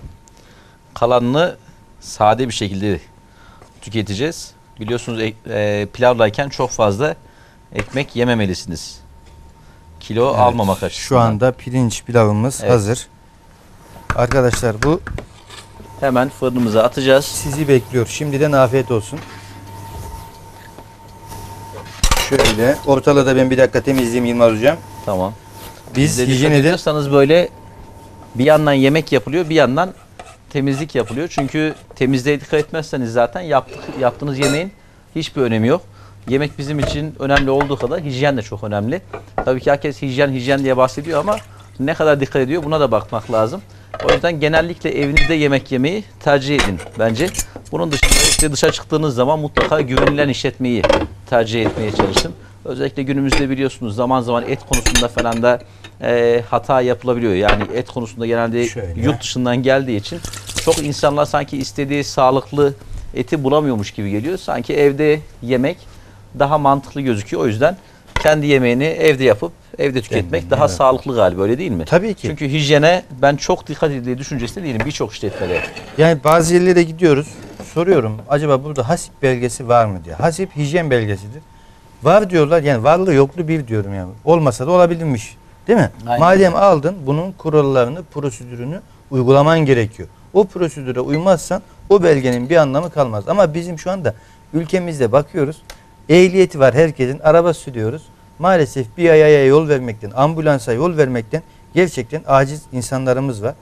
Kalanını sade bir şekilde tüketeceğiz. Biliyorsunuz ek- e, pilavdayken çok fazla ekmek yememelisiniz. Kilo Evet, almamak açısından. Şu anda pirinç pilavımız Evet. hazır. Arkadaşlar bu hemen fırınımıza atacağız. sizi bekliyor. Şimdiden afiyet olsun. Şöyle ortalığı da ben bir dakika temizleyeyim Yılmaz hocam. Tamam. Biz de ediyorsanız böyle bir yandan yemek yapılıyor, bir yandan temizlik yapılıyor. Çünkü temizliğe dikkat etmezseniz zaten yaptık, yaptığınız yemeğin hiçbir önemi yok. Yemek bizim için önemli olduğu kadar hijyen de çok önemli. Tabii ki herkes hijyen hijyen diye bahsediyor ama ne kadar dikkat ediyor buna da bakmak lazım. O yüzden genellikle evinizde yemek yemeyi tercih edin bence. Bunun dışında işte dışa çıktığınız zaman mutlaka güvenilen işletmeyi tercih etmeye çalışın. Özellikle günümüzde biliyorsunuz zaman zaman et konusunda falan da e, hata yapılabiliyor. Yani et konusunda genelde Şöyle. yurt dışından geldiği için çok insanlar sanki istediği sağlıklı eti bulamıyormuş gibi geliyor. Sanki evde yemek daha mantıklı gözüküyor. O yüzden kendi yemeğini evde yapıp evde tüketmek Kendin, daha evet. sağlıklı galiba öyle değil mi? Tabii ki. Çünkü hijyene ben çok dikkat edildiği düşüncesinde değilim birçok işletmede. Yani bazı yerlere gidiyoruz. Soruyorum acaba burada hasip belgesi var mı diye. Hasip hijyen belgesidir. Var diyorlar yani varlığı yoklu bir diyorum yani. Olmasa da olabilirmiş. Değil mi? Aynen. Madem aldın bunun kurallarını, prosedürünü uygulaman gerekiyor. O prosedüre uymazsan o belgenin bir anlamı kalmaz. Ama bizim şu anda ülkemizde bakıyoruz. Ehliyeti var herkesin. Araba sürüyoruz. Maalesef bir ayaya yol vermekten, ambulansa yol vermekten gerçekten aciz insanlarımız var.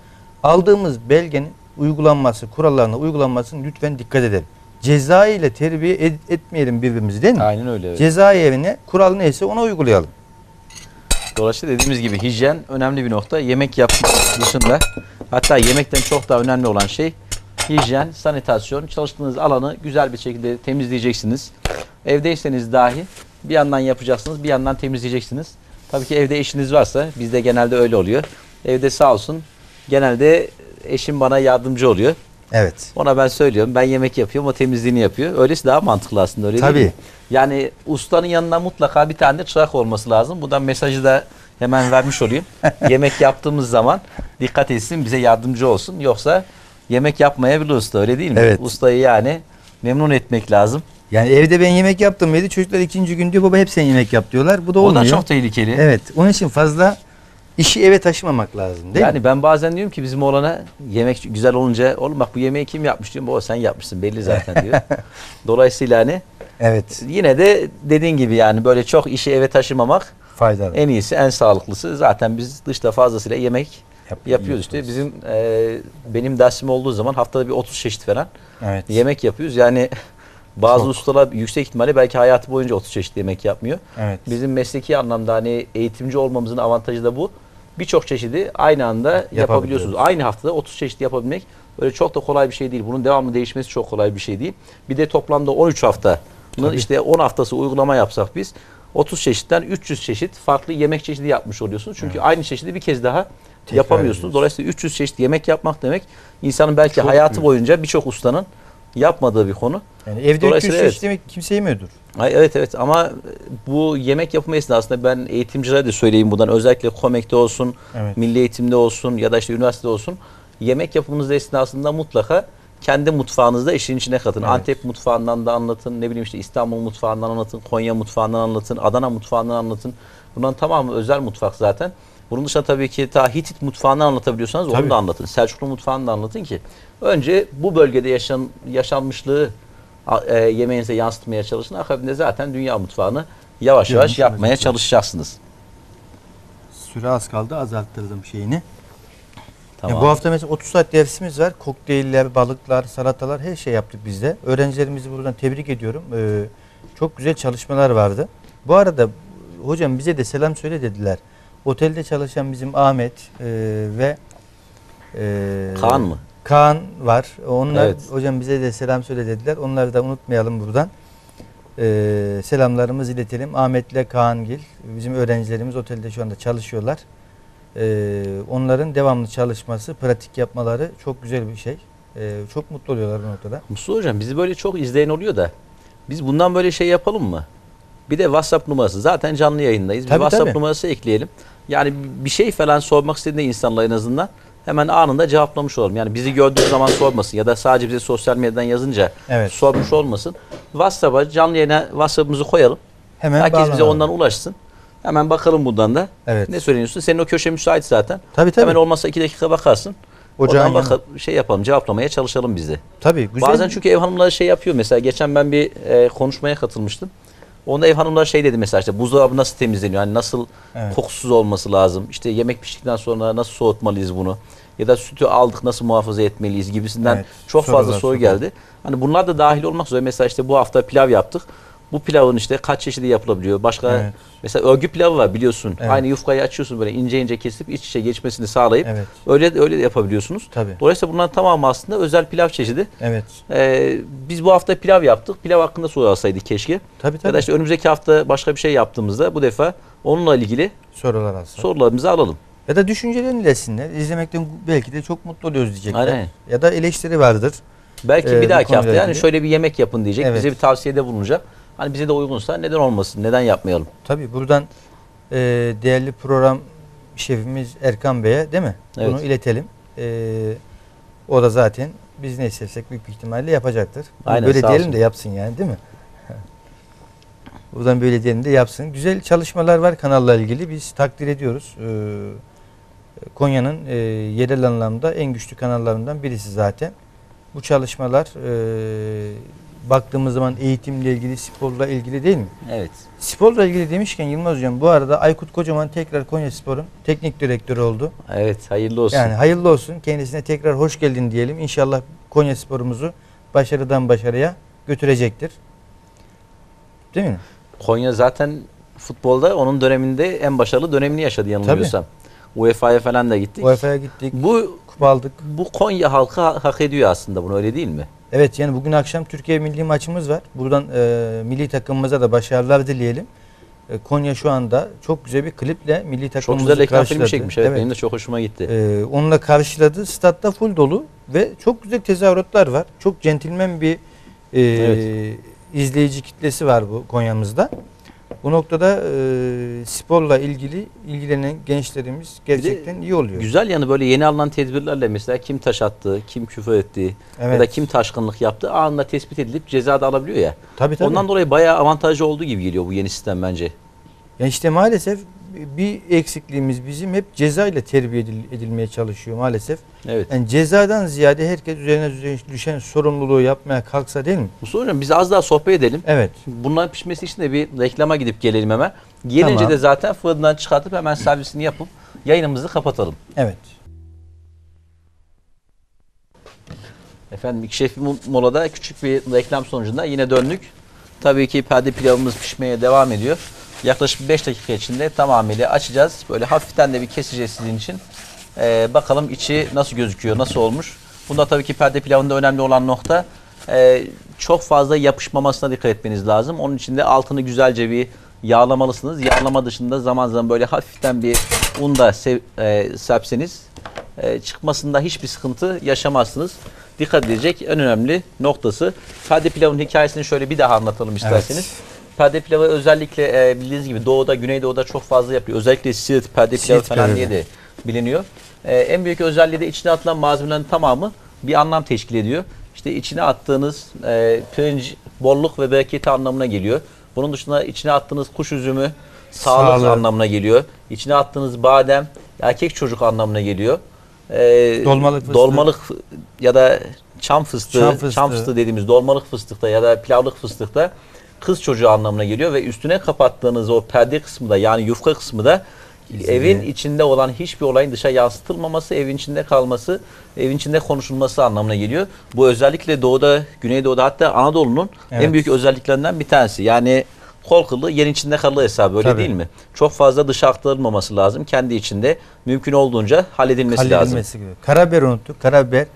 Aldığımız belgenin uygulanması, kurallarına uygulanmasını lütfen dikkat edelim. Ceza ile terbiye ed- etmeyelim birbirimizi değil mi? Aynen öyle. evet. Ceza yerine kural neyse ona uygulayalım. Dolayısıyla dediğimiz gibi hijyen önemli bir nokta. Yemek yapmak dışında hatta yemekten çok daha önemli olan şey hijyen, sanitasyon. Çalıştığınız alanı güzel bir şekilde temizleyeceksiniz. Evdeyseniz dahi bir yandan yapacaksınız, bir yandan temizleyeceksiniz. Tabii ki evde eşiniz varsa bizde genelde öyle oluyor. Evde sağ olsun genelde eşim bana yardımcı oluyor. Evet. Ona ben söylüyorum. Ben yemek yapıyorum, o temizliğini yapıyor. Öylesi daha mantıklı aslında öyle Tabii. değil mi? Yani ustanın yanında mutlaka bir tane de çırak olması lazım. Buradan mesajı da hemen vermiş olayım. yemek yaptığımız zaman dikkat etsin, bize yardımcı olsun. Yoksa yemek yapmayabilir usta öyle değil mi? Evet. Ustayı yani memnun etmek lazım. Yani evde ben yemek yaptım dedi. Çocuklar ikinci gün diyor baba hep sen yemek yap diyorlar. Bu da O olmuyor. da çok tehlikeli. Evet. Onun için fazla işi eve taşımamak lazım değil yani mi? ben bazen diyorum ki bizim oğlana yemek güzel olunca oğlum bak bu yemeği kim yapmış diyorum. Baba sen yapmışsın belli zaten diyor. Dolayısıyla hani Evet. yine de dediğin gibi yani böyle çok işi eve taşımamak Faydalı. en iyisi, en sağlıklısı. Zaten biz dışta fazlasıyla yemek Yap- yapıyoruz işte. Bizim e, benim dersim olduğu zaman haftada bir 30 çeşit falan Evet. yemek yapıyoruz. Yani bazı Çok. ustalar yüksek ihtimalle belki hayatı boyunca 30 çeşit yemek yapmıyor. Evet. Bizim mesleki anlamda hani eğitimci olmamızın avantajı da bu. Birçok çeşidi aynı anda yapabiliyorsunuz. Aynı haftada 30 çeşit yapabilmek böyle çok da kolay bir şey değil. Bunun devamlı değişmesi çok kolay bir şey değil. Bir de toplamda 13 haftanın Tabii. işte 10 haftası uygulama yapsak biz 30 çeşitten 300 çeşit farklı yemek çeşidi yapmış oluyorsunuz. Çünkü aynı çeşidi bir kez daha Tekrar yapamıyorsunuz. Dolayısıyla 300 çeşit yemek yapmak demek insanın belki Çok hayatı büyük. boyunca birçok ustanın yapmadığı bir konu. Yani evde 300 Dolayısıyla evet. yemek kimse yemiyordur. Ay, evet evet ama bu yemek yapımı esnasında ben eğitimcilere de söyleyeyim buradan özellikle KOMEK'te olsun, Evet. milli eğitimde olsun ya da işte üniversitede olsun yemek yapımınız esnasında mutlaka kendi mutfağınızda işin içine katın. Evet. Antep mutfağından da anlatın, ne bileyim işte İstanbul mutfağından anlatın, Konya mutfağından anlatın, Adana mutfağından anlatın. Bunların tamamı özel mutfak zaten. Bunun dışında tabii ki ta Hitit mutfağından anlatabiliyorsanız Tabii. onu da anlatın. Selçuklu mutfağını da anlatın ki önce bu bölgede yaşan, yaşanmışlığı e, yemeğinize yansıtmaya çalışın. Akabinde zaten dünya mutfağını yavaş yavaş Görmüş yapmaya çalışacaksınız. Süre az kaldı azalttırdım şeyini. Tamam. Ya bu hafta mesela 30 saat dersimiz var. Kokteyller, balıklar, salatalar her şey yaptık biz de. Öğrencilerimizi buradan tebrik ediyorum. Ee, çok güzel çalışmalar vardı. Bu arada hocam bize de selam söyle dediler. Otelde çalışan bizim Ahmet e, ve e, Kaan mı? Kaan var. Onlar Evet. hocam bize de selam söyle dediler. Onları da unutmayalım buradan. Ee, selamlarımızı iletelim. Ahmet'le Kaangil bizim öğrencilerimiz otelde şu anda çalışıyorlar. Ee, onların devamlı çalışması, pratik yapmaları çok güzel bir şey. Ee, çok mutlu oluyorlar bu noktada. Mustafa Hocam bizi böyle çok izleyen oluyor da biz bundan böyle şey yapalım mı? Bir de WhatsApp numarası. Zaten canlı yayındayız. Bir Tabii, WhatsApp tabii. numarası ekleyelim. Yani bir şey falan sormak istediğinde insanlar en azından hemen anında cevaplamış olalım. Yani bizi gördüğü zaman sormasın ya da sadece bize sosyal medyadan yazınca Evet. sormuş olmasın. WhatsApp'a canlı yayına WhatsApp'ımızı koyalım. Hemen Herkes bize bağlanalım. ondan ulaşsın. Hemen bakalım buradan da. Evet. Ne söylüyorsun? Senin o köşe müsait zaten. Tabii, tabii. Hemen olmazsa iki dakika bakarsın. Ocağın yanı. baka- şey yapalım, cevaplamaya çalışalım biz de. Tabii güzel. Bazen çünkü ev hanımları şey yapıyor. Mesela geçen ben bir e, konuşmaya katılmıştım. Onda ev hanımları şey dedi mesela işte buzdolabı nasıl temizleniyor? Hani nasıl Evet. kokusuz olması lazım? İşte yemek piştikten sonra nasıl soğutmalıyız bunu? Ya da sütü aldık nasıl muhafaza etmeliyiz gibisinden Evet, çok sorular fazla soru soruyor. geldi. Hani bunlar da dahil olmak üzere mesela işte bu hafta pilav yaptık. Bu pilavın işte kaç çeşidi yapılabiliyor? Başka Evet. mesela örgü pilavı var biliyorsun. Evet. Aynı yufkayı açıyorsun böyle ince ince kesip iç içe geçmesini sağlayıp Evet. öyle öyle de yapabiliyorsunuz. Tabii. Dolayısıyla bunların tamamı aslında özel pilav çeşidi. Evet. Ee, biz bu hafta pilav yaptık. Pilav hakkında soru alsaydık keşke. Tabii Ya tabii. da işte önümüzdeki hafta başka bir şey yaptığımızda bu defa onunla ilgili Sorular alsa. sorularımızı alalım. Ya da düşüncelerini ilesinler. İzlemekten belki de çok mutlu oluyoruz diyecekler. Aynen. Ya da eleştiri vardır. Belki Ee, bir dahaki hafta yani ilgili. şöyle bir yemek yapın diyecek. Evet. Bize bir tavsiyede bulunacak. Hani bize de uygunsa neden olmasın? Neden yapmayalım? Tabii buradan e, değerli program şefimiz Erkan Bey'e değil mi? Evet. Bunu iletelim. E, o da zaten biz ne istersek büyük bir ihtimalle yapacaktır. Bunu Aynen, böyle diyelim olsun. de yapsın yani değil mi? Buradan böyle diyelim de yapsın. Güzel çalışmalar var kanalla ilgili. Biz takdir ediyoruz. Ee, Konya'nın e, yerel anlamda en güçlü kanallarından birisi zaten. Bu çalışmalar e, baktığımız zaman eğitimle ilgili, sporla ilgili değil mi? Evet. Sporla ilgili demişken Yılmaz Hocam bu arada Aykut Kocaman tekrar Konya Spor'un teknik direktörü oldu. Evet. Hayırlı olsun. Yani hayırlı olsun. Kendisine tekrar hoş geldin diyelim. İnşallah Konya Spor'umuzu başarıdan başarıya götürecektir. Değil mi? Konya zaten futbolda onun döneminde en başarılı dönemini yaşadı yanılmıyorsam. UEFA'ya falan da gittik. UEFA'ya gittik. Bu Kupa aldık. bu Konya halkı ha- hak ediyor aslında bunu öyle değil mi? Evet yani bugün akşam Türkiye milli maçımız var. Buradan e, milli takımımıza da başarılar dileyelim. E, Konya şu anda çok güzel bir kliple milli Çok takımımızı güzel reklam karşıladı. filmi çekmiş. Evet, benim de çok hoşuma gitti. Ee, onunla karşıladı. Statta full dolu ve çok güzel tezahüratlar var. Çok centilmen bir e, Evet. izleyici kitlesi var bu Konya'mızda. Bu noktada e, sporla ilgili ilgilenen gençlerimiz gerçekten iyi oluyor. Güzel yanı böyle yeni alınan tedbirlerle mesela kim taş attı, kim küfür etti ya Evet. da kim taşkınlık yaptı anında tespit edilip ceza da alabiliyor ya. Tabii tabii. Ondan dolayı bayağı avantajlı olduğu gibi geliyor bu yeni sistem bence. Yani işte maalesef bir eksikliğimiz bizim hep ceza ile terbiye edil- edilmeye çalışıyor maalesef. Evet. Yani cezadan ziyade herkes üzerine düşen sorumluluğu yapmaya kalksa değil mi? Mustafa Hocam biz az daha sohbet edelim. Evet. Bunların pişmesi için de bir reklama gidip gelelim hemen. Gelince Tamam. de zaten fırından çıkartıp hemen servisini yapıp yayınımızı kapatalım. Evet. Efendim iki şef mo- molada küçük bir reklam sonucunda yine döndük. Tabii ki perde pilavımız pişmeye devam ediyor. Yaklaşık 5 dakika içinde tamamıyla açacağız. Böyle hafiften de bir keseceğiz sizin için. Ee, bakalım içi nasıl gözüküyor, nasıl olmuş. Bunda tabii ki perde pilavında önemli olan nokta e, çok fazla yapışmamasına dikkat etmeniz lazım. Onun için de altını güzelce bir yağlamalısınız. Yağlama dışında zaman zaman böyle hafiften bir un da sev, e, serpseniz e, çıkmasında hiçbir sıkıntı yaşamazsınız. Dikkat edilecek en önemli noktası. Perde pilavın hikayesini şöyle bir daha anlatalım isterseniz. Perde pilavı özellikle e, bildiğiniz gibi doğuda, güneydoğuda çok fazla yapıyor. Özellikle Siirt perde pilavı Siirt falan diye de biliniyor. E, en büyük özelliği de içine atılan malzemelerin tamamı bir anlam teşkil ediyor. İşte içine attığınız e, pirinç bolluk ve bereketi anlamına geliyor. Bunun dışında içine attığınız kuş üzümü sağlık Sağlık. anlamına geliyor. İçine attığınız badem erkek çocuk anlamına geliyor. E, Dolmalık fıstığı. Dolmalık ya da çam fıstığı, Çam çam fıstığı. fıstığı, dediğimiz dolmalık fıstıkta ya da pilavlık fıstıkta kız çocuğu anlamına geliyor ve üstüne kapattığınız o perde kısmı da yani yufka kısmı da Gizli. evin içinde olan hiçbir olayın dışa yansıtılmaması, evin içinde kalması, evin içinde konuşulması anlamına geliyor. Bu özellikle doğuda, güneydoğuda hatta Anadolu'nun Evet. en büyük özelliklerinden bir tanesi. Yani kol kılı yerin içinde kalır hesabı öyle Tabii. değil mi? Çok fazla dışa aktarılmaması lazım. Kendi içinde mümkün olduğunca halledilmesi, lazım. halledilmesi gibi. Karabiber unuttuk. Karabiber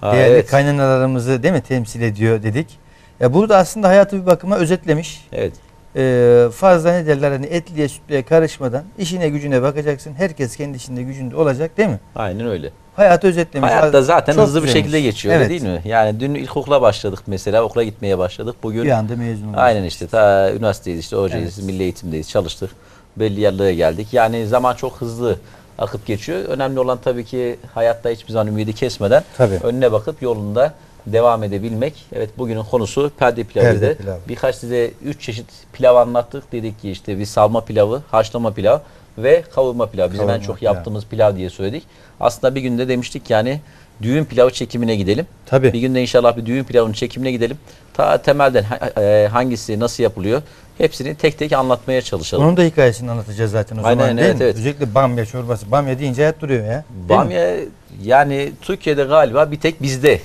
Ha, değerli evet. kaynanalarımızı değil mi temsil ediyor dedik. Ya burada aslında hayatı bir bakıma özetlemiş. Evet. Ee, fazla ne derler hani etliye sütlüye karışmadan işine gücüne bakacaksın. Herkes kendi işinde gücünde olacak değil mi? Aynen öyle. Hayatı özetlemiş. Hayatta zaten Çok hızlı bir şekilde geçiyor evet. değil mi? Yani dün ilkokula başladık mesela okula gitmeye başladık. Bugün Bir anda mezun olduk. aynen işte ta üniversitedeyiz işte hocayız, Evet. milli eğitimdeyiz çalıştık. Belli yerlere geldik. Yani zaman çok hızlı akıp geçiyor. Önemli olan tabii ki hayatta hiçbir zaman ümidi kesmeden Tabii. önüne bakıp yolunda devam edebilmek. Evet bugünün konusu perde pilavıydı. Perde pilavı. Birkaç size üç çeşit pilav anlattık. Dedik ki işte bir salma pilavı, haşlama pilav ve kavurma pilav. Bizim en Kavurma çok pilav. yaptığımız pilav diye söyledik. Aslında bir günde demiştik yani düğün pilavı çekimine gidelim. Tabii. Bir günde inşallah bir düğün pilavının çekimine gidelim. Ta temelden e, hangisi nasıl yapılıyor hepsini tek tek anlatmaya çalışalım. Onun da hikayesini anlatacağız zaten o Aynen, zaman değil evet, mi? evet. Özellikle bamya çorbası. Bamya deyince hayat duruyor ya. Mi? Bamya yani Türkiye'de galiba bir tek bizde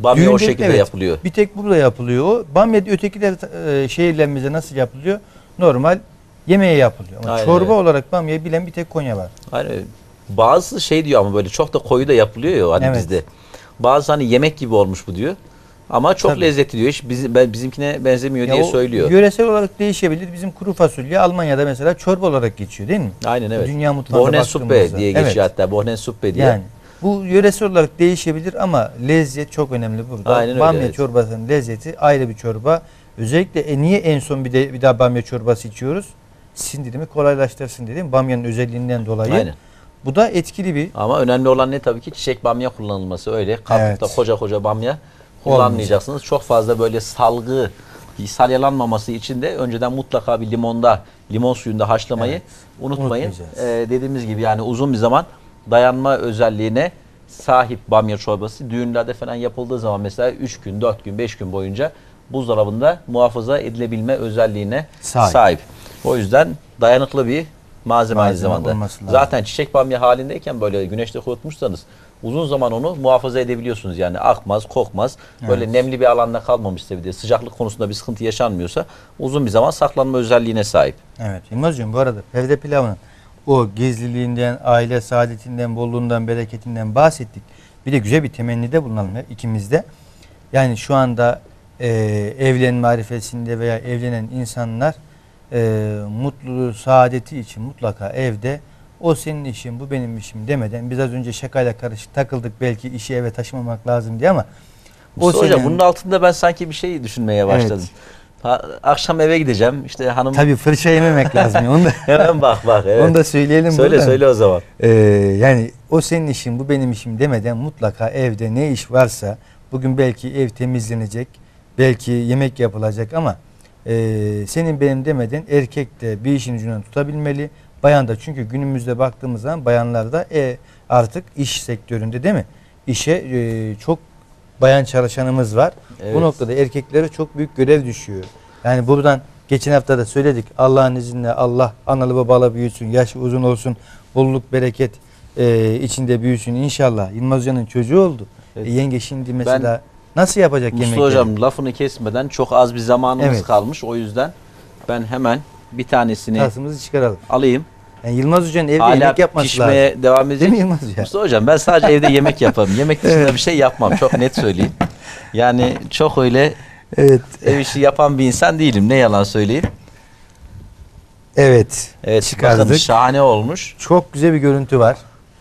bamya o Düğünde- şekilde evet, yapılıyor. Bir tek burada yapılıyor o. Bamya ötekiler e, şehirlerimizde nasıl yapılıyor? Normal yemeğe yapılıyor. Ama Aynen çorba öyle. olarak bamya bilen bir tek Konya var. Hani bazı şey diyor ama böyle çok da koyu da yapılıyor ya hani Evet. bizde. Bazı hani yemek gibi olmuş bu diyor. Ama çok Tabii. lezzetli diyor. Hiç bizim, ben, bizimkine benzemiyor Ya diye o söylüyor. Yöresel olarak değişebilir. Bizim kuru fasulye Almanya'da mesela çorba olarak geçiyor değil mi? Aynen evet. Dünya mutfağına Bohnen suppe diye Evet. geçiyor hatta. Bohnen suppe diye. Yani bu yöresel olarak değişebilir ama lezzet çok önemli burada. Aynen öyle, bamya evet. çorbasının lezzeti ayrı bir çorba. Özellikle e, niye en son bir de bir daha bamya çorbası içiyoruz? Sindirimi kolaylaştırsın dedim. Bamyanın özelliğinden dolayı. Aynen. Bu da etkili bir Ama önemli olan ne tabii ki çiçek bamya kullanılması. Öyle kapta Evet. koca koca bamya kullanmayacaksınız. Çok fazla böyle salgı salyalanmaması için de önceden mutlaka bir limonda, limon suyunda haşlamayı Evet. unutmayın. Ee, dediğimiz gibi yani uzun bir zaman dayanma özelliğine sahip bamya çorbası düğünlerde falan yapıldığı zaman mesela 3 gün, 4 gün, 5 gün boyunca buzdolabında muhafaza edilebilme özelliğine Sahip. sahip. O yüzden dayanıklı bir malzeme, aynı Malzeme zamanda. olması lazım. Zaten çiçek bamya halindeyken böyle güneşte kurutmuşsanız uzun zaman onu muhafaza edebiliyorsunuz. Yani akmaz, kokmaz. Böyle nemli bir alanda kalmamışsa bir de sıcaklık konusunda bir sıkıntı yaşanmıyorsa uzun bir zaman saklanma özelliğine sahip. Evet Yılmaz'cığım bu arada pevde pilavının o gizliliğinden, aile saadetinden, bolluğundan, bereketinden bahsettik. Bir de güzel bir temennide bulunalım ya ikimiz de. Yani şu anda e, evlenme arifesinde veya evlenen insanlar e, mutluluğu, saadeti için mutlaka evde o senin işin, bu benim işim demeden biz az önce şakayla karışık takıldık belki işi eve taşımamak lazım diye ama Mustafa Hocam senin- bunun altında ben sanki bir şey düşünmeye başladım. Evet. Ha, akşam eve gideceğim. İşte hanım tabii fırça yememek lazım. Onu da, hemen bak bak. Evet. onu da söyleyelim söyle burada. söyle o zaman. Ee, yani o senin işin bu benim işim demeden mutlaka evde ne iş varsa bugün belki ev temizlenecek belki yemek yapılacak ama e, senin benim demeden erkek de bir işin ucundan tutabilmeli bayan da çünkü günümüzde baktığımız zaman bayanlar da e, artık iş sektöründe değil mi işe e, çok bayan çalışanımız var Evet. bu noktada erkeklere çok büyük görev düşüyor yani buradan geçen hafta da söyledik Allah'ın izniyle Allah analı babalı büyütsün yaşı uzun olsun bolluk bereket e, içinde büyüsün inşallah. Yılmaz Hoca'nın çocuğu oldu. Evet. E, yenge şimdi mesela nasıl yapacak Mustafa yemekleri? Hocam lafını kesmeden çok az bir zamanımız Evet. kalmış. O yüzden ben hemen bir tanesini Tasımızı çıkaralım. alayım. Yani Yılmaz Hoca'nın evde Hala yemek yapması pişmeye lazım. devam Değil edecek. mi Yılmaz Hoca? Mustafa Hocam ben sadece evde yemek yaparım. Yemek dışında bir şey yapmam. Çok net söyleyeyim. Yani çok öyle Evet. ev işi yapan bir insan değilim. Ne yalan söyleyeyim. Evet. Evet Çıkardık. bakın şahane olmuş. Çok güzel bir görüntü var.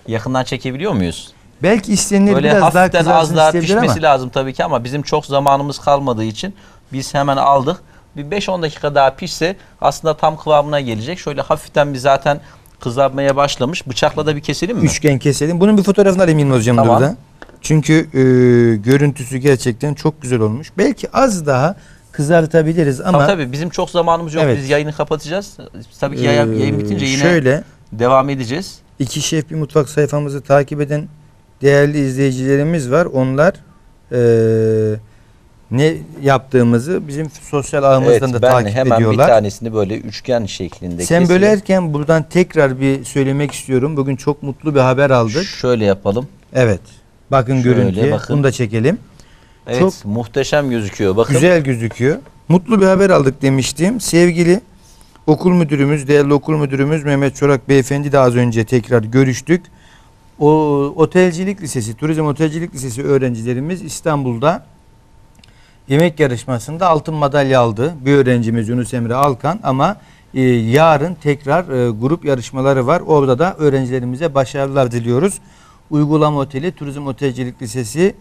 Yakından çekebiliyor muyuz? Belki isteyenleri Böyle biraz daha az daha pişmesi ama. lazım tabii ki ama bizim çok zamanımız kalmadığı için biz hemen aldık. Bir 5-10 dakika daha pişse aslında tam kıvamına gelecek. Şöyle hafiften bir zaten kızarmaya başlamış. Bıçakla da bir keselim mi? Üçgen keselim. Bunun bir fotoğrafını alayım Yılmaz Hocam Tamam. burada. Çünkü e, görüntüsü gerçekten çok güzel olmuş. Belki az daha kızartabiliriz ama Tabii tabii bizim çok zamanımız yok. Evet. Biz yayını kapatacağız. Tabii ki e, yayın, yayın bitince yine şöyle devam edeceğiz. İki Şef Bir Mutfak sayfamızı takip eden değerli izleyicilerimiz var. Onlar eee, ne yaptığımızı bizim sosyal ağımızdan Evet da ben takip hemen bir tanesini böyle üçgen şeklinde Sen keselim. bölerken buradan tekrar bir söylemek istiyorum. Bugün çok mutlu bir haber aldık. Şöyle yapalım. Evet. Bakın Şöyle görüntüye. bakın. Bunu da çekelim. Evet Çok muhteşem gözüküyor. Bakın. Güzel gözüküyor. Mutlu bir haber aldık demiştim. Sevgili okul müdürümüz, değerli okul müdürümüz Mehmet Çorak Beyefendi de az önce tekrar görüştük. O Otelcilik Lisesi, Turizm Otelcilik Lisesi öğrencilerimiz İstanbul'da yemek yarışmasında altın madalya aldı. Bir öğrencimiz Yunus Emre Alkan ama e, yarın tekrar e, grup yarışmaları var. Orada da öğrencilerimize başarılar diliyoruz. Uygulama Oteli, Turizm Otelcilik Lisesi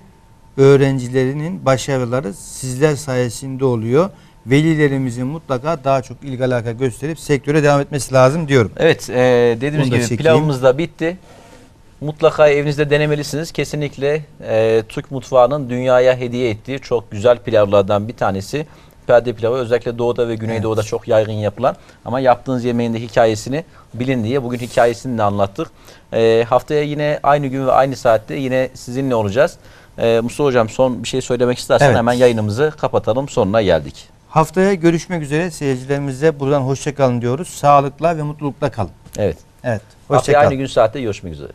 öğrencilerinin başarıları sizler sayesinde oluyor. velilerimizin mutlaka daha çok ilgi alaka gösterip sektöre devam etmesi lazım diyorum. Evet, e, dediğimiz gibi çekeyim. pilavımız da bitti. Mutlaka evinizde denemelisiniz. Kesinlikle e, Türk mutfağının dünyaya hediye ettiği çok güzel pilavlardan bir tanesi. Perde pilavı özellikle doğuda ve güneydoğuda çok yaygın yapılan ama yaptığınız yemeğin de hikayesini bilin diye bugün hikayesini de anlattık. E, haftaya yine aynı gün ve aynı saatte yine sizinle olacağız. E, Mustafa Hocam son bir şey söylemek istersen Evet. hemen yayınımızı kapatalım. Sonuna geldik. Haftaya görüşmek üzere seyircilerimize buradan hoşça kalın diyoruz. Sağlıkla ve mutlulukla kalın. Evet. Evet. Haftaya Hoşça aynı gün saatte görüşmek üzere.